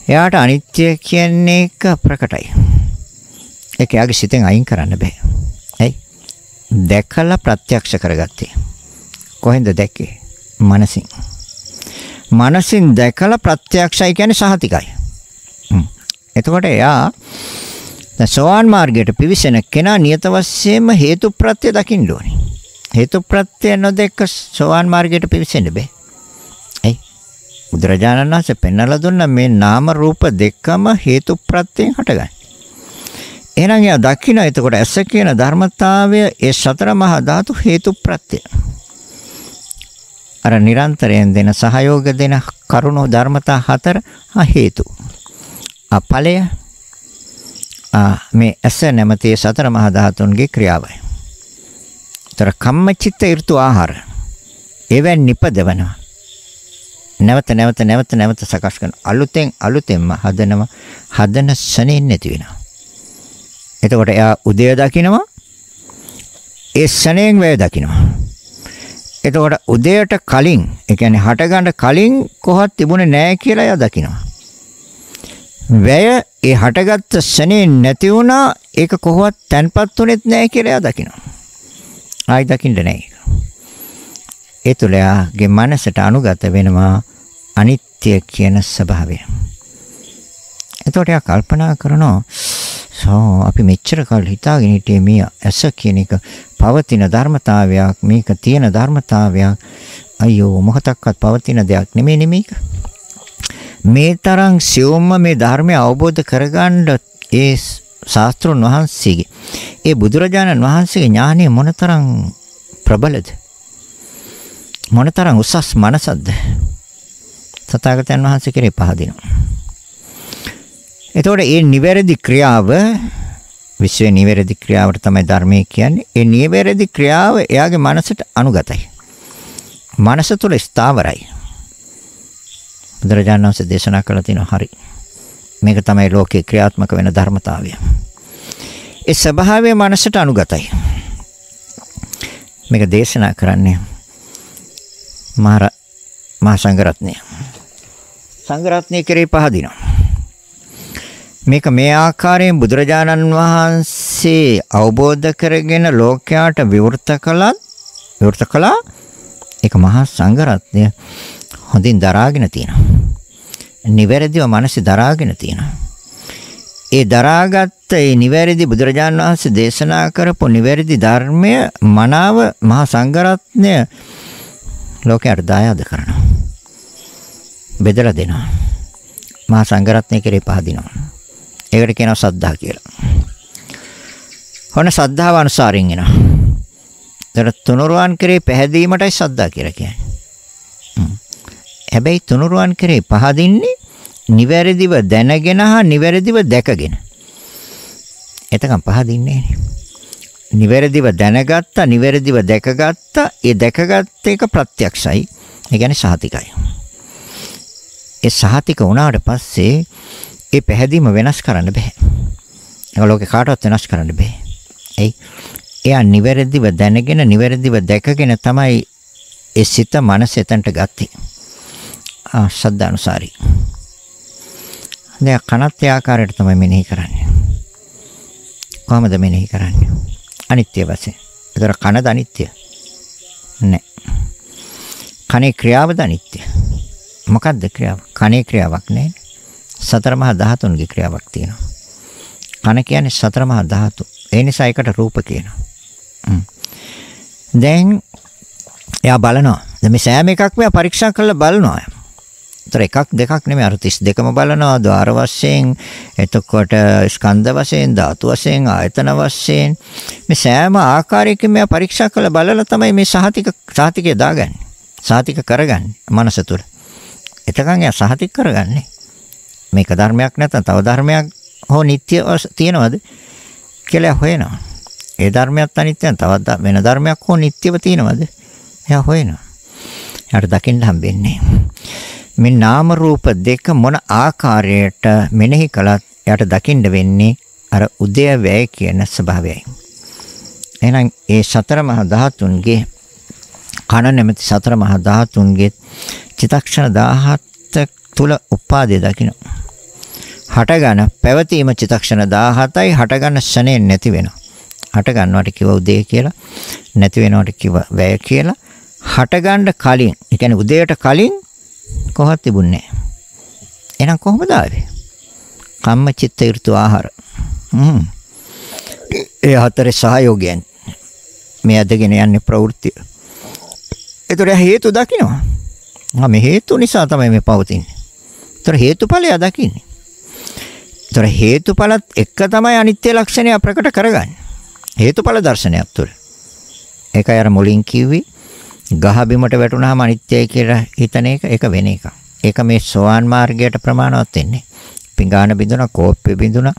S1: එයාට අනිත්‍ය කියන්නේ එක ප්‍රකටයි. ඒක යාගේ සිතෙන් අයින් කරන්න බෑ. ඇයි? දැකලා ප්‍රත්‍යක්ෂ කරගත්තේ. කොහෙන්ද දැක්කේ? මනසින්. මනසින් දැකලා ප්‍රත්‍යක්ෂයි කියන්නේ සහතිකයි. එතකොට එයා දැන් සෝවාන් මාර්ගයට පිවිසෙන කෙනා නියත වශයෙන්ම හේතු ප්‍රත්‍ය දකින්න ඕනේ. හේතු ප්‍රත්‍ය නොදැක්ක සෝවාන් මාර්ගයට පිවිසෙන්න බෑ. ඇයි? බුදුරජාණන් වහන්සේ පෙන්වලා දුන්න මේ නාම රූප දෙකම හේතු ප්‍රත්‍යයෙන් හටගන්නේ. එහෙනම් එයා දකින්න එතකොට ඇස කියන ධර්මතාවය ඒ සතර මහා ධාතු හේතු ප්‍රත්‍යය. අර නිරන්තරයෙන් දෙන සහයෝග දෙන කරුණු ධර්මතා හතර හේතු. අපලය මේ ඇස නැමැති සතර මහා ධාතුන්ගේ ක්‍රියාවයි. ତර කම්මචිත්ත ඍතු ආහාර එවෙන් නිපදවනවා. නැවත නැවත නැවත නැවත සකස් කරන අලුතෙන් අලුතෙන්ම හදනවා හදන ශනේ නැති වෙනවා. එතකොට එයා උදය දකින්නවා ඒ ශනේන් වේ දකින්නවා. එතකොට උදේට කලින්, ඒ කියන්නේ හටගන්න කලින් කොහොත් තිබුණේ නැහැ කියලා එයා දකිනවා. වැය ඒ හටගත්ත ශනේ නැති වුණා ඒක කොහොත් තැන්පත් උනේත් නැහැ කියලා එයා දකිනවා. ආයි දකින්න නැහැ. ඒ තුළ එයාගේ මනසට අනුගත වෙනවා අනිත්‍ය කියන ස්වභාවය. එතකොට එයා කල්පනා කරනවා සෝ අපි මෙච්චර කල් හිතාගෙන හිටියේ මේ ඇස කියන එක පවතින ධර්මතාවයක් මේක තියෙන ධර්මතාවයක්. අයියෝ මොහොතක්වත් පවතින දෙයක් නෙමෙයි නෙමේක මේ තරම් සියුම්ම මේ ධර්මය අවබෝධ කරගන්න ඒ ශාස්ත්‍රුන් වහන්සේගේ ඒ බුදුරජාණන් වහන්සේගේ ඥානය මොනතරම් ප්‍රබලද? මොනතරම් උසස් මනසක්ද? තථාගතයන් වහන්සේ කෙරේ පහදිනවා. එතකොට මේ නිවැරදි ක්‍රියාව විශ්වයේ නිවැරදි ක්‍රියාවට තමයි ධර්මයේ කියන්නේ. ඒ නිවැරදි ක්‍රියාව එයාගේ මනසට අනුගතයි. මනස තුල ස්ථාවරයි. බුදුරජාණන් වහන්සේ දේශනා කළ තියෙනවා හරි. මේක තමයි ලෝකේ ක්‍රියාත්මක වෙන ධර්මතාවය. ඒ ස්වභාවය මනසට අනුගතයි. මේක දේශනා කරන්නේ මහා මහා සංඝරත්නය. සංඝරත්නය කෙරේ පහදිනවා. මේක මේ ආකාරයෙන් බුදුරජාණන් වහන්සේ අවබෝධ කරගෙන ලෝකයාට විවෘත කළත් විවෘත කළා ඒක මහා සංඝරත්නය හොඳින් දරාගෙන තියෙනවා. නිවැරදිව මනස දරාගෙන තියෙනවා. ඒ දරාගත්ත ඒ නිවැරදි බුදුරජාණන් වහන්සේ දේශනා කරපු නිවැරදි ධර්මය මනාව මහා සංඝරත්නය ලෝකයට දායාද කරනවා. බෙදලා දෙනවා. මහා සංඝරත්නය කෙරේ පහදිනවා. ඒකට කියනවා සද්ධා කියලා. ඔන්න සද්ධාව අනුසාරින් එනවා. ඒතර තුනුරුවන් කෙරේ පැහැදීමටයි සද්ධා කියලා කියන්නේ. හැබැයි තුනුරුවන් කෙරේ පහදින්නේ නිවැරදිව දැනගෙන හා නිවැරදිව දැකගෙන. එතකම් පහදින්නේ නිවැරදිව දැනගත්තා, නිවැරදිව දැකගත්තා, ඒ දැකගත් එක ප්‍රත්‍යක්ෂයි. ඒ කියන්නේ සහතිකයි. ඒ සහතික වුණාට පස්සේ ඒ පැහැදීම වෙනස් කරන්න බෑ. ඒක ලෝකේ කාටවත් වෙනස් කරන්න බෑ. එයි එයා නිවැරදිව දැනගෙන නිවැරදිව දැකගෙන තමයි ඒ සිත මනස එතනට ගත්තේ. ආ ශබ්දානුසාරී. දැන් කනත් ඒ ආකාරයට තමයි මෙනෙහි කරන්නේ. කොහොමද මෙනෙහි කරන්නේ? අනිත්‍ය වශයෙන්. ඒතර කනද අනිත්‍ය? නෑ. කනේ ක්‍රියාවද අනිත්‍ය? මොකක්ද ක්‍රියාව? කනේ ක්‍රියාවක් නෑ. සතර මහා ධාතුන්ගේ ක්‍රියාවක් තියෙනවා. කන කියන්නේ සතර මහා ධාතු. ඒ නිසා ඒකට රූප කියනවා. දැන් එයා බලනවා. දැන් මේ සෑම එකක්ම එයා පරීක්ෂා කරලා බලනවා. ඒතර එකක් දෙකක් නෙමෙයි අර 32ම බලනවා ద్వාර වශයෙන් එතකොට ස්කන්ධ වශයෙන් ධාතු වශයෙන් ආයතන වශයෙන් මේ සෑම ආකාරයකින් මෙයා පරීක්ෂා කරලා බලලා තමයි මේ සහතික සහතිකය දාගන්නේ. සහතික කරගන්නේ මනස තුල. එතකන් එයා සහතික කරගන්නේ. මේක ධර්මයක් නැත්නම් තව ධර්මයක් හෝ නිට්ටය තියෙනවද කියලා හොයනවා. ඒ ධර්මයක් අනිත්‍යයි තවත් වෙන ධර්මයක් හෝ නිට්ටයව තියෙනවද? එයා හොයනවා. එයාට දකින්න හම්බෙන්නේ. මේ නාම රූප දෙක මොන ආකාරයට මෙනෙහි කළත් එයාට දකින්න වෙන්නේ අර උදය වැය කියන ස්වභාවයයි. එහෙනම් ඒ සතර මහා ධාතුන්ගේ කන නැමැති සතර මහා ධාතුන්ගේ චිතක්ෂණ 17 තුල උපාදේ දකින්න. හටගන පැවතීම චිතක්ෂණ 17යි හටගන්න ශනේ නැති වෙනවා. හට ගන්නවට කිව්ව උදේ කියලා නැති වෙනවට කිව්ව වැය කියලා. හටගන්න කලින් ඒ කියන්නේ උදේට කලින් කොහොත් තිබුණේ එහෙනම් කොහොමද ආවේ? කම්ම චිත්ත ඍතු ආහාර. හ්ම්. ඒ හතරේ සහයෝගයෙන්. මේ අදගෙන යන්නේ ප්‍රවෘත්ති ඒතර හේතු දකින්නවා ආ මේ හේතු නිසා තමයි මේ පවතින්නේ. ඒතර හේතුඵලය දකින්නේ. ඒතර හේතුඵලත් එක තමයි අනිත්‍ය ලක්ෂණය ප්‍රකට කරගන්නේ. හේතුඵල දර්ශනයක් තුළ. ඒකයි අර මුලින් කිව්වේ ගහ බිමට වැටුනහම අනිත්‍යයි කියලා හිතන එක ඒක වෙන එකක්. ඒක මේ සෝවාන් මාර්ගයට ප්‍රමාණවත් වෙන්නේ. පිඟාන බිඳුණා, කෝප්පේ බිඳුණා.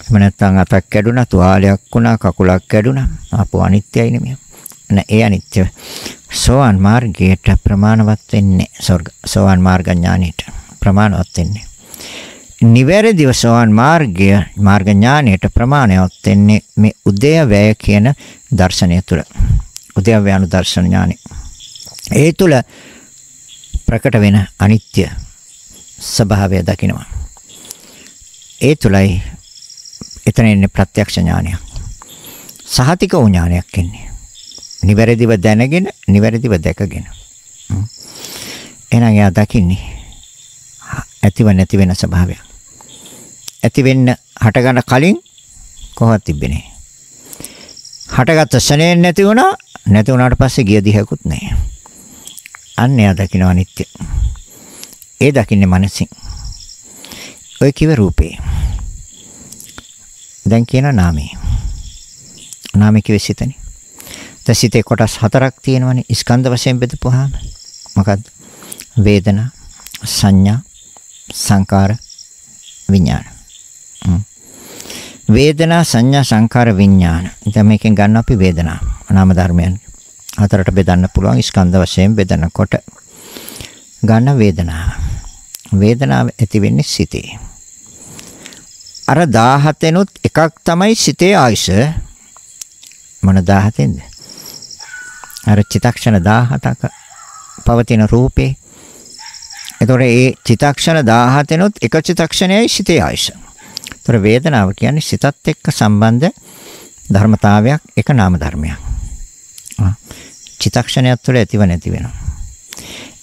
S1: එහෙම නැත්නම් අතක් කැඩුනා, තුවාලයක් වුණා, කකුලක් කැඩුනා. ආපෝ අනිත්‍යයි නෙමෙයි. නෑ ඒ අනිත්‍ය. සෝවාන් මාර්ගයට ප්‍රමාණවත් වෙන්නේ ස්වර්ග සෝවාන් මාර්ග ඥානෙට ප්‍රමාණවත් වෙන්නේ. නිවැරදිව සෝවාන් මාර්ගය මාර්ග ඥානයට ප්‍රමාණවත් වෙන්නේ මේ උදය වැය කියන දර්ශනය තුළ. උදය වැය අනුදර්ශන ඥානෙ. ඒ තුල ප්‍රකට වෙන අනිත්‍ය ස්වභාවය දකිනවා. ඒ තුලයි එතන එන්නේ ප්‍රත්‍යක්ෂ ඥානය. සහතික වූ ඥානයක් එන්නේ. නිවැරදිව දැනගෙන නිවැරදිව දැකගෙන. එහෙනම් එයා දකින්නේ ඇතිව නැති වෙන ස්වභාවයක්. ඇති වෙන්න හටගන්න කලින් කොහොමද තිබෙන්නේ? හටගත්ත ශනේ නැති වුණා නැති වුණාට පස්සේ ගිය දිහකුත් නැහැ. අන්න එයා දකින්න අනිත්‍ය. ඒ දකින්නේ මනසින්. ඔය කිව රූපේ. දැන් කියන නාමය. නාමය කිව්වේ සිතනේ. දැන් සිතේ කොටස් හතරක් තියෙනවනේ ස්කන්ධ වශයෙන් බෙදපුවාම. මොකද්ද? වේදනා, සංඥා, සංකාර, විඥාන. වේදනා, සංඥා, සංකාර, විඥාන. දැන් මේකෙන් ගන්න අපි වේදනා. නාම ධර්මයන් හතරට බෙදන්න පුළුවන් ස්කන්ධ වශයෙන් බෙදනකොට ගන්න වේදනාව. වේදනාව ඇති වෙන්නේ සිතේ. අර 17නුත් එකක් තමයි සිතේ ආයුෂ. මොන 17න්ද? අර චිතක්ෂණ 17ක පවතින රූපේ. එතකොට ඒ චිතක්ෂණ 17නුත් එක චිතක්ෂණයයි සිතේ ආයුෂ. ඒතර වේදනාව කියන්නේ සිතත් එක්ක සම්බන්ධ ධර්මතාවයක් එක නාම ධර්මයක්. චිතක්ෂණයක් තුළ ඇතිව නැති වෙනවා.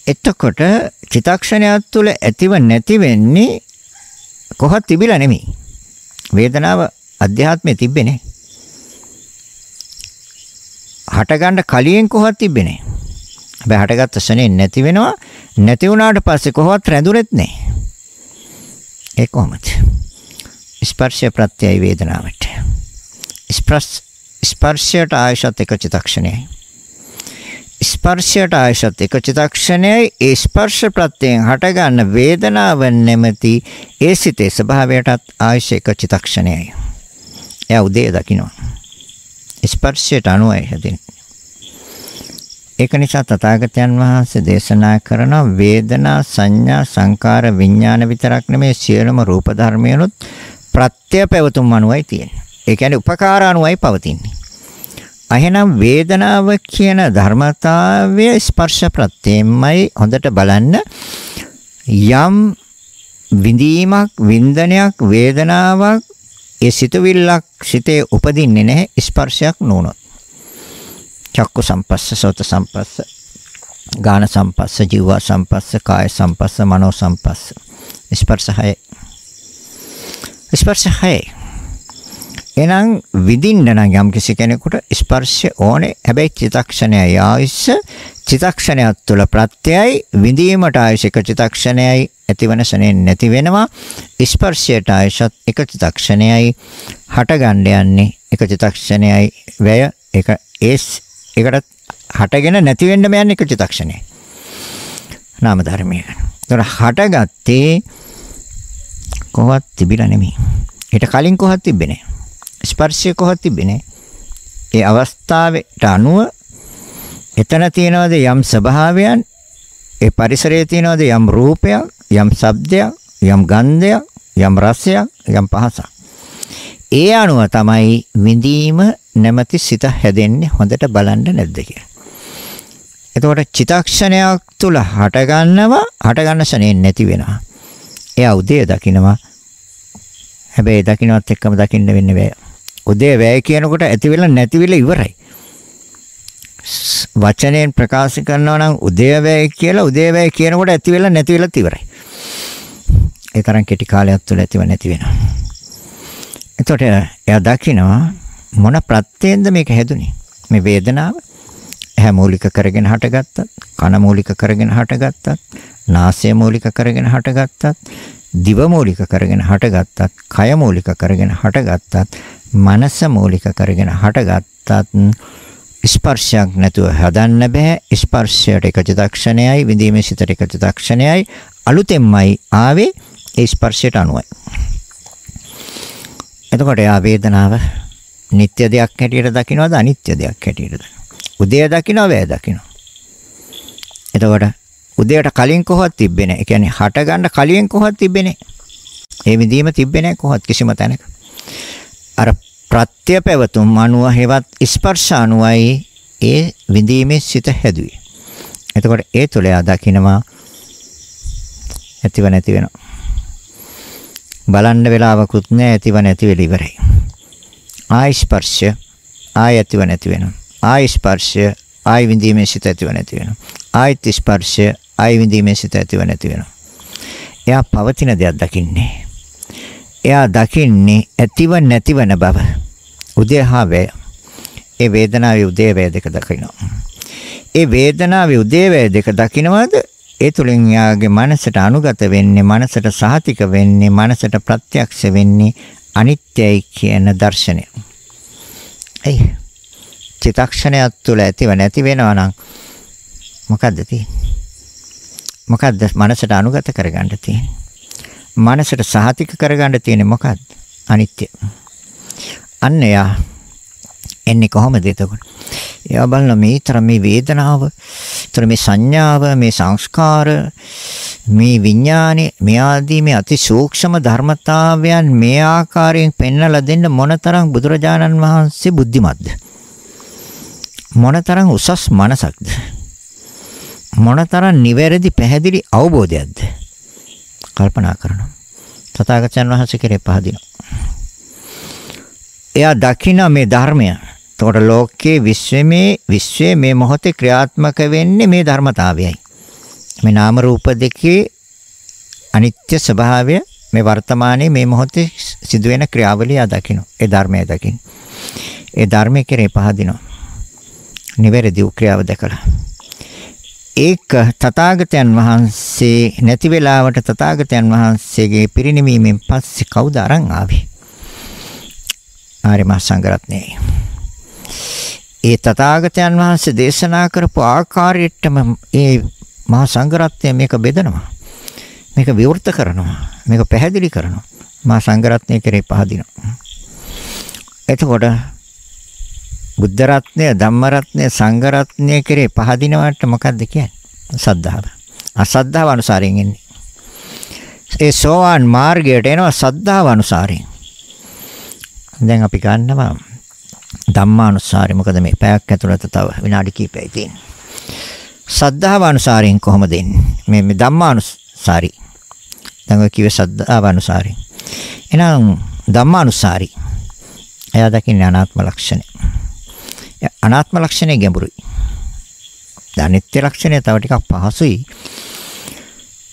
S1: එතකොට චිතක්ෂණයක් තුළ ඇතිව නැති වෙන්නේ කොහොත් තිබිලා නෙමෙයි. වේදනාව අධ්‍යාත්මයේ තිබෙන්නේ. හටගන්න කලින් කොහොත් තිබෙන්නේ. හැබැයි හටගත්ත ශනේ නැති වෙනවා. නැති වුණාට පස්සේ කොහොත් රැඳුනෙත් නැහැ. ඒ කොහොමද? ස්පර්ශය ප්‍රත්‍යය වේදනාවට. ස්පර්ශ ස්පර්ශයට ආයශත් එක චිතක්ෂණයයි. ස්පර්ශයට ආයශත් එක චිතක්ෂණයයි ඒ ස්පර්ශ ප්‍රත්‍යයෙන් හටගන්න වේදනාව නැමැති ඒ සිතේ ස්වභාවයටත් ආයශ එක චිතක්ෂණයයි. එයා උදේ දකින්න. ස්පර්ශයට අනුවයි හැදෙන්නේ. ඒක නිසා තථාගතයන් වහන්සේ දේශනා කරන වේදනා සංඥා සංකාර විඥාන විතරක් නෙමේ සියලුම රූප ධර්මයනොත් ප්‍රත්‍ය පැවතුම් අනුවයි තියෙන්නේ. ඒ කියන්නේ උපකාර අනුවයි පවතින්නේ. එහෙනම් වේදනාව කියන ධර්මතාවය ස්පර්ශ ප්‍රත්‍යයෙන්මයි හොඳට බලන්න යම් විඳීමක් වින්දනයක් වේදනාවක් ඒ සිතුවිල්ලක් සිතේ උපදින්නේ නැහැ ස්පර්ශයක් නොවුනොත් චක්කු සම්පස්ස සෝත සම්පස්ස ගාන සම්පස්ස ජීව සම්පස්ස කාය සම්පස්ස මනෝ සම්පස්ස ස්පර්ශය ස්පර්ශය එහෙනම් විඳින්න නම් යම් කිසි කෙනෙකුට ස්පර්ශය ඕනේ. හැබැයි චිතක්ෂණයයි ආයුෂ චිතක්ෂණයක් තුළ ප්‍රත්‍යයයි විඳීමට ආයුෂ එක චිතක්ෂණයයි ඇතිවන ශනේ නැති වෙනවා. ස්පර්ශයට ආයුෂත් එක චිතක්ෂණයයි හටගන්න යන්නේ එක චිතක්ෂණයයි වැය එක ඒස් එකට හටගෙන නැති වෙන්න යන්නේ එක චිතක්ෂණයයි. නාම ධර්මය. ඒතර හටගත්තේ කොහොත් තිබිලා නෙමෙයි. ඊට කලින් කොහොත් තිබෙන්නේ නැහැ. ස්පර්ශය කොහොත් තිබෙන්නේ. ඒ අවස්ථාවට අනුව එතන තියනවාද යම් ස්වභාවයන් ඒ පරිසරයේ තියනවාද යම් රූපයක් යම් ශබ්දයක් යම් ගන්ධයක් යම් රසයක් යම් පහසක් ඒ අනුව තමයි විඳීම නැමැති සිත හැදෙන්නේ හොඳට බලන්න නැද්ද කියලා. එතකොට චිතක්ෂණයක් තුල හටගන්නවා හටගන්න ශනේ නැති වෙනවා. එයා උදේ දකින්නවා. හැබැයි දකින්නවත් එක්කම දකින්න වෙන්නේ බෑ. උදේ වැය කියනකොට ඇති වෙලා නැති වෙලා ඉවරයි. වචනයෙන් ප්‍රකාශ කරනවා නම් උදේ වැය කියලා උදේ වැය කියනකොට ඇති වෙලා නැති වෙලා ඉවරයි. ඒ තරම් කෙටි කාලයක් තුළ ඇතිව නැති වෙනවා. එතකොට එයා දකිනවා මොන ප්‍රත්‍යෙන්ද මේක හැදුනේ? මේ වේදනාව ඇහැ මූලික කරගෙන හටගත්තත්, කන මූලික කරගෙන හටගත්තත්, නාසය මූලික කරගෙන හටගත්තත්, දිව මූලික කරගෙන හටගත්තත්, කය මූලික කරගෙන හටගත්තත්, මනස මූලික කරගෙන හටගත්තත් ස්පර්ශයක් නැතුව හදන්න බෑ. ස්පර්ශයට එක චිත්තක්ෂණයයි විඳීමේ සිතට එක චිත්තක්ෂණයයි අලුතෙන්මයි ආවේ ඒ ස්පර්ශයට අනුවයි. එතකොට යා වේදනාව නিত্য දෙයක් හැටියට දකින්නවද අනිත්‍ය දෙයක් හැටියටද උදේ දකින්නව වේ දකින්න එතකොට උදේට කලින් කොහොත් තිබෙන්නේ ඒ කියන්නේ හට ගන්න කලින් කොහොත් තිබෙන්නේ ඒ විඳීම තිබෙන්නේ කොහොත් කිසිම තැනක අර ප්‍රත්‍ය පැවතුම් අනුව හෙවත් ස්පර්ශ අනුවයි ඒ විඳීමේ සිත හැදුවේ. එතකොට ඒ තුල එයා දකිනවා ඇතිව නැති වෙනවා. බලන්න වෙලාවකුත් නැහැ ඇතිව නැති වෙලා ඉවරයි. ආයි ස්පර්ශය ආයි ඇතිව නැති වෙනවා. ආයි ස්පර්ශය ආයි විඳීමේ සිත ඇතිව නැති වෙනවා. ආයි ස්පර්ශය ආයි විඳීමේ සිත ඇතිව නැති වෙනවා. එයා පවතින දෙයක් දකින්නේ. එයා දකින්නේ ඇතිව නැතිවන බව. උදේ හා වේ. ඒ වේදනාවේ උදේ වේ දෙක දකිනවා. ඒ වේදනාවේ උදේ වේ දෙක දකින්නවද ඒ තුලින් යාගේ මනසට අනුගත වෙන්නේ මනසට සහතික වෙන්නේ මනසට ප්‍රත්‍යක්ෂ වෙන්නේ අනිත්‍යයි කියන දර්ශනය. එයි චිතක්ෂණයක් තුළ ඇතිව නැති වෙනවා නම් මොකද්ද තියෙන්නේ? මොකද්ද මනසට අනුගත කරගන්න තියෙන්නේ? මනසට සහතික කරගන්න තියෙන්නේ මොකද්ද? අනිත්‍ය. අන්න යා එන්නේ කොහොමද එතකොට? එයා බලන මේ තරම් මේ වේදනාව, තරම් මේ සංඥාව, මේ සංස්කාර, මේ විඥානේ, මේ ආදී මේ අති සූක්ෂම ධර්මතාවයන් මේ ආකාරයෙන් පෙන්වලා දෙන්න මොනතරම් බුදුරජාණන් වහන්සේ බුද්ධිමත්ද? මොනතරම් උසස් මනසක්ද? මොනතරම් නිවැරදි පැහැදිලි අවබෝධයක්ද? කල්පනා කරනවා. තථාගතයන් වහන්සේ කෙරේ පහදිනවා. එයා දකින මේ ධර්මය එතකොට ලෝකයේ විශ්වමේ විශ්වයේ මේ මොහොතේ ක්‍රියාත්මක වෙන්නේ මේ ධර්මතාවයයි. මේ නාම රූප දෙකේ අනිත්‍ය ස්වභාවය මේ වර්තමානයේ මේ මොහොතේ සිදුවෙන ක්‍රියාවලිය දකින්න. ඒ ධර්මය දකින්න. ඒ ධර්මයේ කෙරේ පහදිනවා. නිවැරදි ක්‍රියාව දැකලා. ඒක තථාගතයන් වහන්සේ නැති වෙලාවට තථාගතයන් වහන්සේගේ පිරිනිවීමෙන් පස්සේ කවුද අරන් ආවේ? ආර්ය මහ සංඝරත්නයයි. ඒ තථාගතයන් වහන්සේ දේශනා කරපු ආකාරයටම ඒ මහා සංඝරත්නය මේක බෙදනවා. මේක විවෘත කරනවා. මේක පැහැදිලි කරනවා. මහා සංඝරත්නය කෙරේ පහදිනවා. එතකොට බුද්ධ රත්නය, ධම්ම රත්නය, සංඝ රත්නය කෙරේ පහදිනවට මොකද්ද කියන්නේ? සද්ධාව. අසද්ධාව අනුසාරයෙන් එන්නේ. ඒ සෝවාන් මාර්ගයට එනවා සද්ධාව අනුසාරයෙන්. දැන් අපි ගන්නවා ධම්මානුසාරي මොකද මේ පැයක් ඇතුළත තව විනාඩි කිහිපයක් තියෙනවා. සද්ධාව අනුසාරයෙන් කොහොමද එන්නේ? මේ මේ ධම්මානුසාරි. දැන් ඔය කිව්වේ සද්ධාව අනුසාරي. එහෙනම් ධම්මානුසාරි. එයා දකින්නේ අනාත්ම ලක්ෂණය. අනාත්ම ලක්ෂණය ගැඹුරුයි. අනිත්‍ය ලක්ෂණය තව ටිකක් පහසුයි.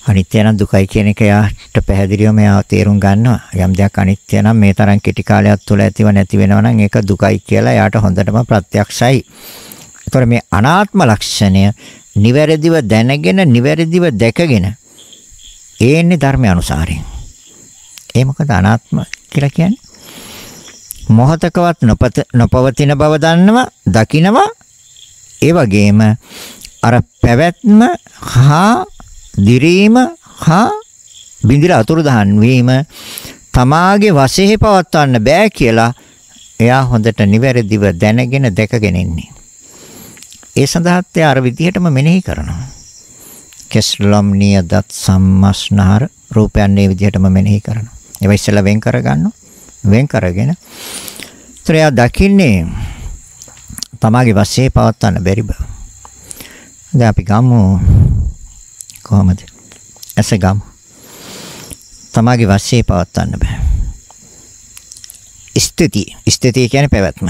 S1: අනිත්‍ය නම් දුකයි කියන එක යාට පැහැදිලිවම එයා තේරුම් ගන්නවා. යම් දෙයක් අනිත්‍ය නම් මේ තරම් කෙටි කාලයක් තුළ ඇතිව නැති වෙනවා නම් ඒක දුකයි කියලා එයාට හොඳටම ප්‍රත්‍යක්ෂයි. ඒතර මේ අනාත්ම ලක්ෂණය නිවැරදිව දැනගෙන නිවැරදිව දැකගෙන ඒන්නේ ධර්ම අනුසාරයෙන්. ඒ මොකද අනාත්ම කියලා කියන්නේ? මොහතකවත් නොපවතින බව දන්නවා, දකිනවා. ඒ වගේම අර පැවැත්ම හා දිරීම හා බිඳිලා අතුරුදහන් වීම තමාගේ වශයෙන් පවත්වන්න බෑ කියලා එයා හොඳට නිවැරදිව දැනගෙන දැකගෙන ඉන්නේ. ඒ සඳහාත් එයා අර විදිහටම මෙනෙහි කරනවා. කෙස්ලම් නියදත් සම්මස්නහර රූපයන් මේ විදිහටම මෙනෙහි කරනවා. ඒවා ඉස්සෙල්ලා වෙන් කරගන්නවා. වෙන් කරගෙන ඒතර එයා දකින්නේ තමාගේ වශයේ පවත්වන්න බැරි බව. දැන් අපි ගමු කොහමද? ඇස ගමු. තමාගේ වශයේ පවත්වන්න බෑ. ස්ථಿತಿ ස්ථಿತಿ කියන්නේ පැවැත්ම.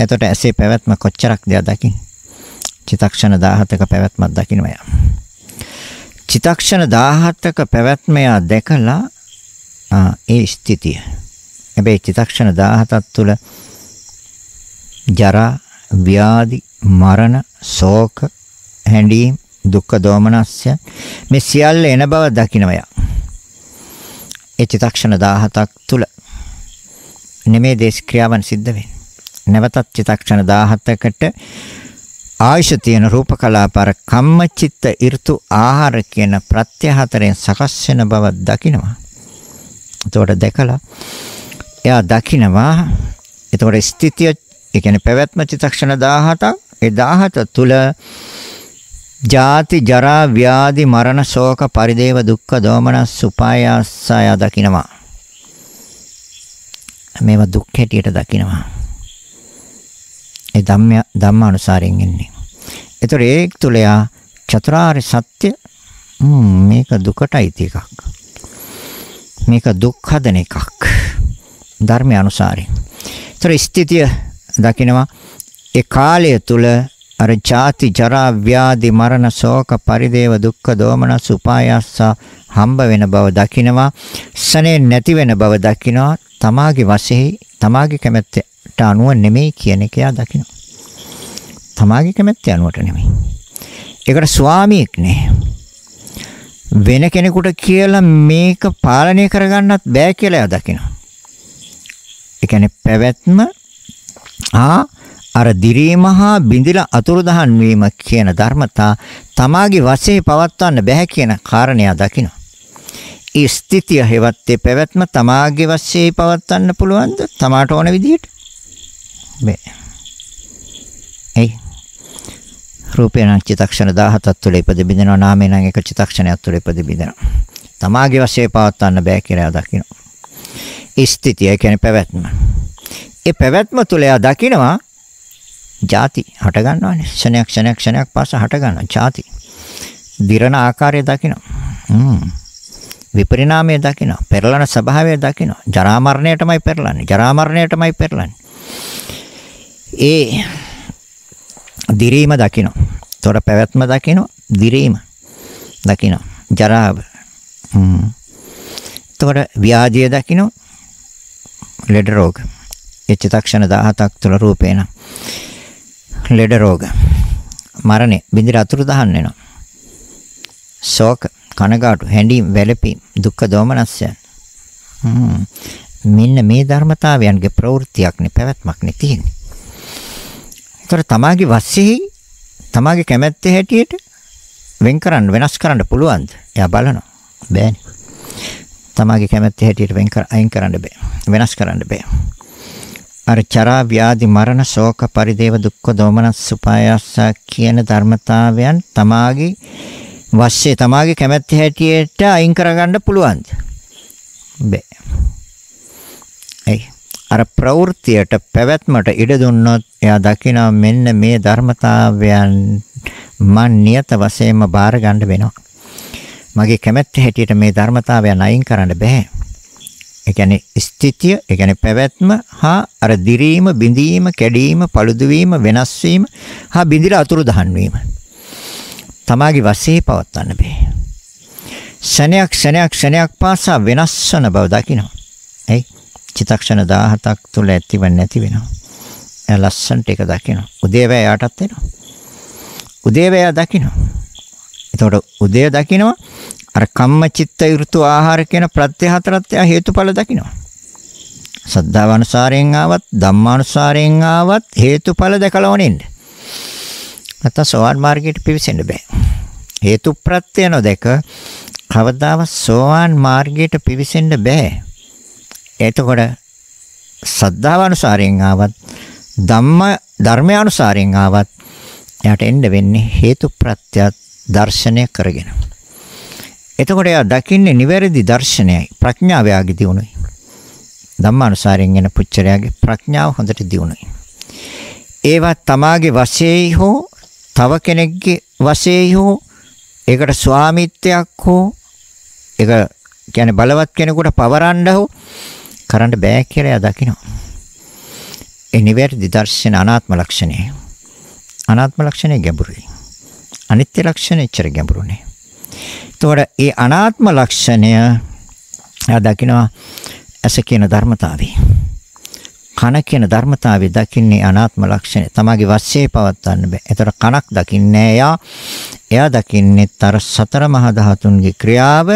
S1: එතකොට ඇසේ පැවැත්ම කොච්චරක් දෙයක් දකින්? චිතක්ෂණ 17ක පැවැත්මක් දකින්නවා යා. චිතක්ෂණ 17ක පැවැත්ම යා දැකලා ඒ ස්ථಿತಿය හැබැයි චිතක්ෂණ 17ක් තුළ ජරා, ව්‍යාධි, මරණ, ශෝක, හැඬීම්, දුක්ඛ දෝමනස්ය මේ සියල්ල එන බව දකින්නවය. ඒ චිතක්ෂණ 17ක් තුල නෙමේ දේශ ක්‍රියාවන් සිද්ධ වෙන්නේ. නැවතත් චිතක්ෂණ 17කට ආයශ තියෙන රූප කලාපාර කම්මචිත්ත ඍතු ආහාර කියන ප්‍රත්‍ය හතරෙන් සකස් වෙන බව දකිනවා. එතකොට දැකලා එයා දකිනවා එතකොට ස්ථිතිය ඒ කියන්නේ පැවැත්ම චිතක්ෂණ 17ක් ඒ 17 තුල ජාති ජරා ව්‍යාධි මරණ ශෝක පරිදේව දුක්ඛ දෝමනස් උපායාසය දකිනවා මේවා දුක් හැටියට දකිනවා ඒ ධම්ම ධම්මානුසාරයෙන් ඉන්නේ ඒතර ඒ තුල යා චතුරාර්ය සත්‍ය මේක දුකටයි එකක්. මේක දුක් හදන එකක්. ධර්මය අනුසාරයෙන්. ඒතර ස්ථිතිය දකිනවා. ඒ කාලය තුල අර ජාති ජරා ව්‍යාධි මරණ ශෝක පරිදේව දුක්ඛ දෝමනස් උපායස්ස හම්බ වෙන බව දකිනවා. සනේ නැති වෙන බව දකිනවා. තමාගේ වශයෙන් තමාගේ කැමැත්තට අනුව නෙමෙයි කියන එක යා දකිනවා. තමාගේ කැමැත්ත අනුවට නෙමෙයි. ඒකට ස්වාමියෙක් නේ. වෙන කෙනෙකුට කියලා මේක පාලනය කරගන්නත් බෑ කියලා යා දකිනවා. ඒ කියන්නේ පැවැත්ම ආ අර දිරීම හා බිඳිලා අතුරුදහන් වීම කියන ධර්මතා තමාගේ වශයෙන් පවත්වන්න බෑ කියන කාරණය දකින්න. ඒ ස්ථිතිය හේවත්තේ පැවැත්ම තමාගේ වශයෙන් පවත්වන්න පුළුවන්ද? තමාට ඕන විදිහට? බෑ. එයි රූපේ නම් චිත්තක්ෂණ 17ක් තුළ ඉපද බිඳිනවා නාමේ නම් එක චිත්තක්ෂණයක් තුළ ඉපද බිඳිනවා. තමාගේ වශයෙන් පවත්වන්න බෑ කියලා දකින්න. ඒ ස්ථිතිය කියන්නේ පැවැත්ම. ඒ පැවැත්ම තුළ එයා දකිනවා ಜಾති හට ගන්නවානේ. ක්ෂණයක් ක්ෂණයක් ක්ෂණයක් පාස හට ගන්නවා. ಜಾති. දිරණ ආකාරය දකිනවා. හ්ම්. විපරිණාමය දකිනවා. පෙරලන ස්වභාවය දකිනවා. ජරා මරණයටමයි පෙරලන්නේ. ජරා මරණයටමයි පෙරලන්නේ. ඒ දිරීම දකිනවා. තොර පැවැත්ම දකිනවා. දිරීම දකිනවා. ජරාව. හ්ම්. තොර ව්‍යාධිය දකිනවා. ලෙඩ රෝග. ඒ චිත්තක්ෂණ 17ක් තුල රූපේන ලෙඩ රෝග මරණය බින්දිර අතුරුදහන් වෙනවා ශෝක කනගාටු හැඬීම් වැළපීම් දුක්ඛ දෝමනස්ය මෙන්න මේ ධර්මතාවයන්ගේ ප්‍රවෘත්තියක්නේ පැවැත්මක්නේ තියෙන්නේ. ඒතර තමාගේ වශයෙන් තමාගේ කැමැත්තේ හැටියට වෙන් කරන්න වෙනස් කරන්න පුළුවන්ද? එයා බලනවා. බෑනේ. තමාගේ කැමැත්තේ හැටියට වෙන් කර අයින් කරන්න බෑ. වෙනස් කරන්න බෑ. අර චරා ව්‍යාධි මරණ ශෝක පරිදේව දුක්ඛ දෝමනස් සුපායස්ස කියන ධර්මතාවයන් තමාගේ වශයෙන් තමාගේ කැමැත්ත හැටියට අයින් කරගන්න පුළුවන්ද? බෑ. ඒ අර ප්‍රවෘත්තියට පැවැත්මට ඉඩ දුන්නොත් එයා දකිනවා මෙන්න මේ ධර්මතාවයන් මන් නියත වශයෙන්ම බාර ගන්න වෙනවා. මගේ කැමැත්ත හැටියට මේ ධර්මතාවයන් අයින් කරන්න බෑ. ඒ කියන්නේ ස්ථිතිය, ඒ කියන්නේ පැවැත්ම හා අර දිරීම, බිඳීම, කැඩීම, paludu වීම, වෙනස් වීම හා බිඳිලා අතුරුදහන් වීම. තමාගේ වශයෙන් පවත්වන්න බෑ. ක්ෂණයක් ක්ෂණයක් ක්ෂණයක් පාසා වෙනස් වන බව දකිනවා. එයි චිත්තක්ෂණ 17ක් තුල ඇතිව නැති වෙනවා. එයා ලස්සන්ට ඒක දකිනවා. උදේවැය යටත් වෙනවා. උදේවැය දකිනවා. එතකොට උදේ දකිනවා අර කම්ම චිත්ත ඍතු ආහාර කියන ප්‍රත්‍ය හතරත් යා හේතුඵල දකිනවා. සද්ධාවනුසාරයෙන් ආවත් ධම්මානුසාරයෙන් ආවත් හේතුඵල දැකලා වනින්න. නැත්නම් සෝවාන් මාර්ගයට පිවිසෙන්න බෑ. හේතු ප්‍රත්‍ය නොදක කවදාවත් සෝවාන් මාර්ගයට පිවිසෙන්න බෑ. එතකොට සද්ධාවනුසාරයෙන් ආවත් ධම්ම ධර්මයානුසාරයෙන් ආවත් එයාට එන්න වෙන්නේ හේතු ප්‍රත්‍යත් දර්ශනය කරගෙන. එතකොට එයා දකින්නේ නිවැරදි දර්ශනයයි ප්‍රඥාව යාගේ දියුණුවයි. ධම්මානුසාරයෙන් එන පුච්චරයාගේ ප්‍රඥාව හොඳට දියුණුවයි. ඒවා තමාගේ වශයෙන් හෝ තව කෙනෙක්ගේ වශයෙන් හෝ ඒකට ස්වාමිත්වයක් හෝ ඒක කියන්නේ බලවත් කෙනෙකුට පවරන්න හෝ කරන්න බෑ කියලා එයා දකිනවා. ඒ නිවැරදි දර්ශන අනාත්ම ලක්ෂණය. අනාත්ම ලක්ෂණය ගැඹුරුයි. අනිත්‍ය ලක්ෂණය එච්චර ගැඹුරු නෑ. එතකොට ඒ අනාත්ම ලක්ෂණය එයා දකිනවා ඇස කියන ධර්මතාවය. කන කියන ධර්මතාවය දකින්නේ අනාත්ම ලක්ෂණය. තමගේ වශයේ පවත්වන්න බෑ. ඒතර කනක් දකින්නේ එයා. එයා දකින්නේ තර සතර මහා ධාතුන්ගේ ක්‍රියාව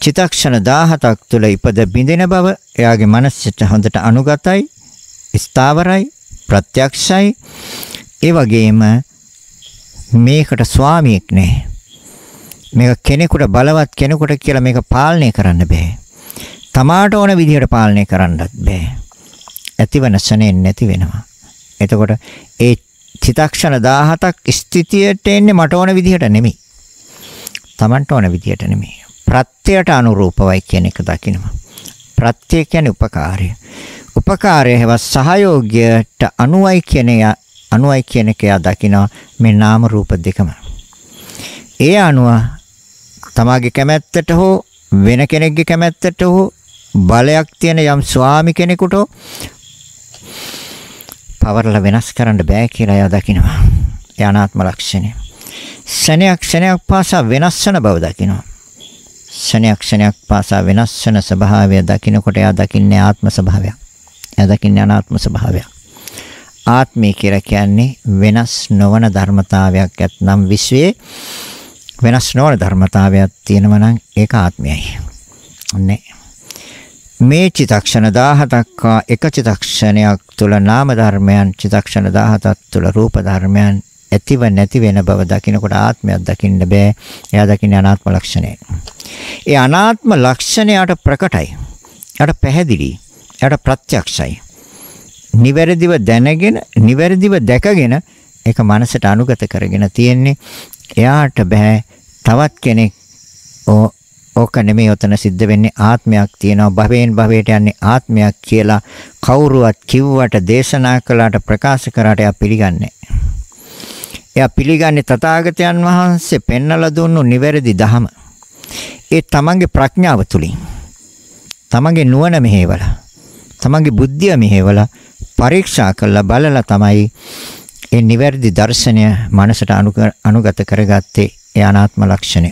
S1: චිතක්ෂණ 17ක් තුළ ඉපද බිඳින බව එයාගේ මනසට හොඳට අනුගතයි, ස්ථාවරයි, ප්‍රත්‍යක්ෂයි. ඒ වගේම මේකට ස්වාමියෙක් නැහැ. මේක කෙනෙකුට බලවත් කෙනෙකුට කියලා මේක පාලනය කරන්න බෑ. තමාට ඕන විදිහට පාලනය කරන්නත් බෑ. ඇතිවන ශනේ නැති වෙනවා. එතකොට ඒ චිතක්ෂණ 17ක් ස්ථිතියට එන්නේ මට ඕන විදිහට නෙමෙයි. Tamanට ඕන විදිහට නෙමෙයි. ප්‍රත්‍යයට අනුරූපවයි කියන එක දකිනවා. ප්‍රත්‍ය කියන්නේ උපකාරය. උපකාරය හැව සහයෝගයට අනුවයි කියන අනුවයි කියන එක යා දකිනවා මේ නාම රූප දෙකම. ඒ අනුව තමාගේ කැමැත්තට හෝ වෙන කෙනෙක්ගේ කැමැත්තට හෝ බලයක් තියෙන යම් ස්වාමි කෙනෙකුට පවර්ලා වෙනස් කරන්න බෑ කියලා එයා දකිනවා. ඒ අනාත්ම ලක්ෂණය. ශණයක් ශණයක් පාසා වෙනස් වෙන බව දකිනවා. ශණයක් ශණයක් පාසා වෙනස් වෙන ස්වභාවය දකිනකොට එයා දකින්නේ ආත්ම ස්වභාවයක්. එයා දකින්නේ අනාත්ම ස්වභාවයක්. ආත්මය කියලා කියන්නේ වෙනස් නොවන ධර්මතාවයක් ඇත්නම් විශ්වයේ වෙනස් නොවන ධර්මතාවයක් තියෙනවා නම් ඒක ආත්මයයි. ඔන්නේ මේ චිතක්ෂණ 17ක් එක චිතක්ෂණයක් තුල නාම ධර්මයන් චිතක්ෂණ 17ක් තුල රූප ධර්මයන් ඇතිව නැති වෙන බව දකිනකොට ආත්මයක් දකින්න බෑ. එයා දකින්නේ අනාත්ම ලක්ෂණය. ඒ අනාත්ම ලක්ෂණයට ප්‍රකටයි. එයාට පැහැදිලි. එයාට ප්‍රත්‍යක්ෂයි. නිවැරදිව දැනගෙන නිවැරදිව දැකගෙන ඒක මනසට අනුගත කරගෙන තියෙන්නේ. එයාට බෑ තවත් කෙනෙක් ඕක නෙමෙයි ඔතන සිද්ධ වෙන්නේ ආත්මයක් තියෙනවා. භවයෙන් භවයට යන්නේ ආත්මයක් කියලා කවුරුවත් කිව්වට දේශනා කළාට ප්‍රකාශ කරාට එයා පිළිගන්නේ එයා පිළිගන්නේ තථාගතයන් වහන්සේ පෙන්වලා දුන්නු නිවැරදි ධහම. ඒ තමන්ගේ ප්‍රඥාව තුලින්. තමන්ගේ නුවණ මෙහෙවලා තමන්ගේ බුද්ධිය මෙහෙවලා පරීක්ෂා කරලා බලලා තමයි ඒ නිවැරදි දර්ශනය මනසට අනුගත කරගත්තේ ඒ අනාත්ම ලක්ෂණය.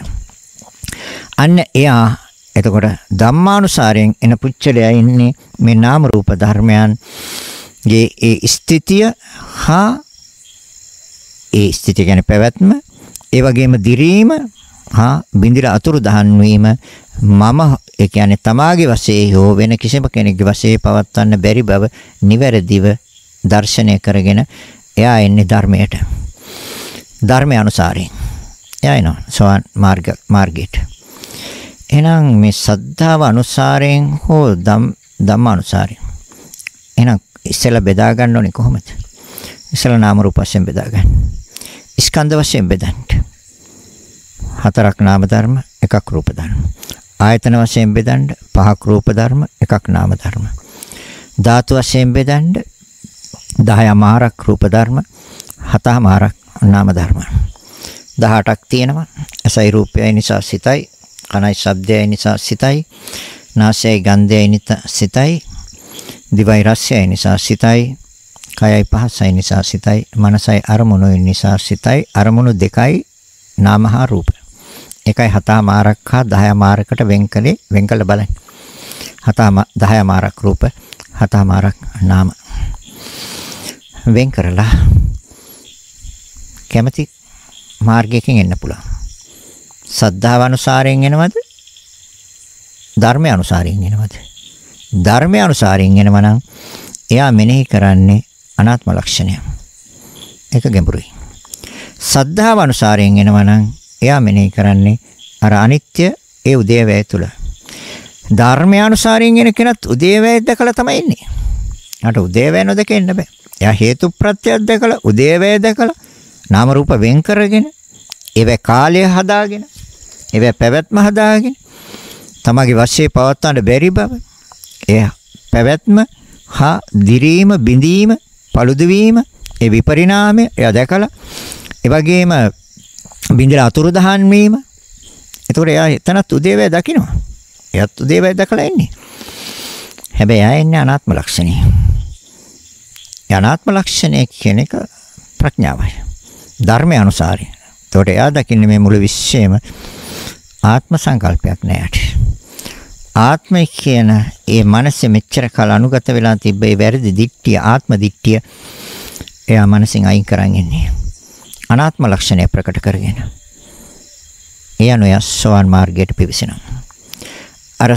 S1: අන්න එයා එතකොට ධම්මානුසාරයෙන් එන පුච්චලයා ඉන්නේ මේ නාම රූප ධර්මයන්ගේ ඒ ස්ථිතිය හා ඒ ස්ථිතිය කියන්නේ පැවැත්ම ඒ වගේම දිරීම හා බින්දිර අතුරු දහන් වීම මම ඒ කියන්නේ තමාගේ වශයෙන් හෝ වෙන කිසිම කෙනෙකුගේ වශයෙන් පවත්වන්න බැරි බව නිවැරදිව දර්ශනය කරගෙන එයා එන්නේ ධර්මයට. ධර්මය අනුසාරයෙන්. එයා එනවා සෝවාන් මාර්ග මාර්ගයට. එහෙනම් මේ සද්ධාව අනුසාරයෙන් හෝ ධම් ධම්ම අනුසාරයෙන්. එහෙනම් ඉස්සෙල්ලා බෙදා ගන්න ඕනේ කොහොමද? ඉස්සෙල්ලා නාම රූප වශයෙන් බෙදා ගන්න. ස්කන්ධ වශයෙන් බෙදන්න. හතරක් නාම ධර්ම, එකක් රූප ධර්ම. ආයතන වශයෙන් බෙදන්න පහක් රූප ධර්ම, එකක් නාම ධර්ම. ධාතු වශයෙන් බෙදන්න 10 මාරක් රූප ධර්ම 7 මාරක් නාම ධර්ම. 18ක් තියෙනවා. ඇසයි රූපයයි නිසා සිතයි කනයි ශබ්දයයි නිසා සිතයි නාසයයි ගන්ධයයි නිසා සිතයි දිවයි රසයයි නිසා සිතයි කයයි පහසයි නිසා සිතයි මනසයි අරමුණුයි නිසා සිතයි අරමුණු දෙකයි නාමහා රූප. එකයි හතා මාරක් හා 10 මාරකට වෙන් කළේ වෙන් කළ බලන්න හතා 10 මාරක් රූප හතා මාරක් නාම වෙන් කරලා කැමැති මාර්ගයකින් එන්න පුළුවන්. සද්ධාව අනුසාරයෙන් එනවද? ධර්මය අනුසාරයෙන් එනවද? ධර්මය අනුසාරයෙන් එනවා නම් එයා මෙනෙහි කරන්නේ අනාත්ම ලක්ෂණය. ඒක ගැඹුරුයි. සද්ධාව අනුසාරයෙන් එනවා නම් එයා මෙනෙහි කරන්නේ අර අනිත්‍ය ඒ උදේවැය තුල. ධර්මයානුසාරයෙන් එන කෙනත් උදේවැය දැකලා තමයි එන්නේ. අට උදේවැය නොදක එන්න බෑ. එයා හේතු ප්‍රත්‍යයක් දැකලා උදේවැය දැකලා නාම රූප වෙන් කරගෙන ඒවැ කාලය හදාගෙන ඒවැ පැවැත්ම හදාගෙන තමගේ වශයේ පවත්වන්න බැරි බව එය පැවැත්ම හා දිරීම බිඳීම paludu වීම ඒ විපරිණාමය එයා දැකලා ඒ වගේම බින්දලා අතුරු දහන් වීම එතකොට එයා එතනත් උදේවැය දකින්නවා එයාත් උදේවැය දැකලා එන්නේ හැබැයි එයා එන්නේ අනාත්ම ලක්ෂණේ යනාත්ම ලක්ෂණය කියන එක ප්‍රඥාවයි. ධර්මය අනුසාරයි. එතකොට එයා දකින්නේ මේ මුළු විශ්වයේම ආත්ම සංකල්පයක් නෑට. ආත්මය කියන ඒ මනසේ මෙච්චර කල අනුගත වෙලා තිබ්බ ඒ වැරදි දිට්ඨිය ආත්ම දිට්ඨිය එයා මනසින් අයින් කරන් ඉන්නේ. අනාත්ම ලක්ෂණය ප්‍රකට කරගෙන. ඒ අනුව යස්සවන් මාර්ගයට පිවිසෙනවා. අර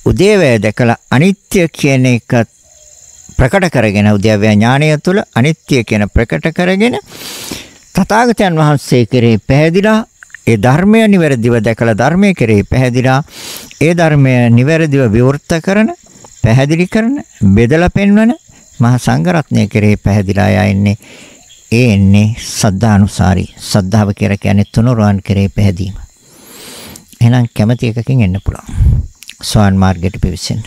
S1: උදේවැය දැකලා අනිත්‍ය කියන එක ප්‍රකට කරගෙන උද්‍යව්‍ය ඥානය තුළ අනිත්‍ය කියන ප්‍රකට කරගෙන තථාගතයන් වහන්සේ කෙරෙහි පැහැදිලා ඒ ධර්මය නිවැරදිව දැකලා ධර්මයේ කෙරෙහි පැහැදිලා ඒ ධර්මය නිවැරදිව විවෘත කරන පැහැදිලි කරන බෙදලා පෙන්වන මහා සංඝරත්නය කෙරෙහි පැහැදිලා යන්නේ ඒ එන්නේ සද්ධානුසාරී සද්ධාව කියලා කියන්නේ තුනුරුවන් කෙරෙහි පැහැදීම එහෙනම් කැමැති එකකින් එන්න පුළුවන් සෝවන් මාර්ගයට පිවිසෙන්න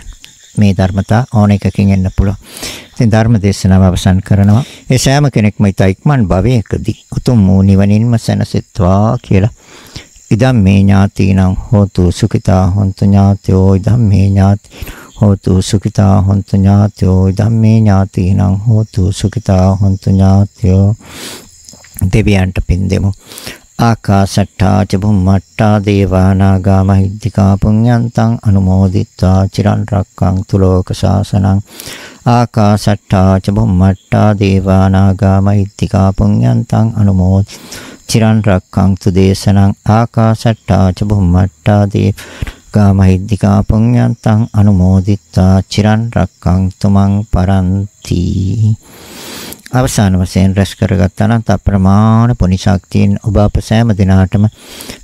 S1: මේ ධර්මතා ඕන එකකින් එන්න පුළුවන්. ඉතින් ධර්ම දේශනාව අවසන් කරනවා. ඒ සෑම කෙනෙක්ම ඊට ඉක්මන් භවයකදී උතුම් වූ නිවනින්ම සැනසෙත්වා කියලා. ඉදම් මේ ඥාතිනම් හෝතු සුඛිතා හොන්තු ඥාතයෝ ඉදම් මේ ඥාති හෝතු සුඛිතා හොන්තු ඥාතයෝ ධම්මේ ඥාතිනම් හෝතු සුඛිතා හොන්තු ඥාතයෝ දෙවියන්ට පින් දෙමු. ආකාශට්ටා ච බුම්මට්ටා දේවානාගා මහිද්దికා පුඤ්ඤන්තං අනුමෝදිත්වා චිරන් රැක්කං තුලෝක ශාසනං. ආකාශට්ටා ච බුම්මට්ටා දේවානාගා මහිද්దికා පුඤ්ඤන්තං අනුමෝදිත්වා චිරන් රැක්කං තු දේශනං. ආකාශට්ටා ච බුම්මට්ටා දේවානාගා දේවා මහිද්దికා පුඤ්ඤන්තං අනුමෝදිත්වා චිරන් රක්ඛන්තු මං පරන්ති අවසාන වශයෙන් රැස් කරගත් අනන්ත අප්‍රමාණ පුණ්‍ය ශක්තියෙන් ඔබ අප සෑම දිනාටම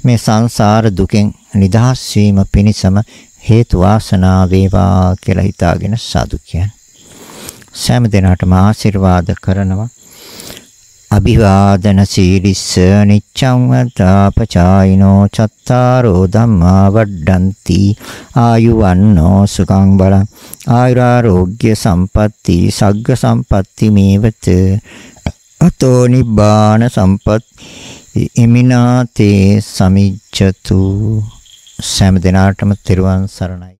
S1: මේ සංසාර දුකෙන් නිදහස් වීම පිණිසම හේතු වාසනා වේවා කියලා හිතාගෙන සාදු කියන්නේ. සෑම දිනාටම ආශිර්වාද කරනවා. අභිවාදන සීලිස්ස නිච්ඡං වතාපචායිනෝ චත්තාරෝ ධම්මා වඩ්ඩಂತಿ ආයුවන්නෝ සුඛං බලං ආයුරාෝග්‍ය සම්පatti සග්ග සම්පatti මේවත අතෝ නිබ්බාන සම්පත් ඉමිනාතේ සමිච්ඡතු සෑම දිනාටම තෙරුවන් සරණයි.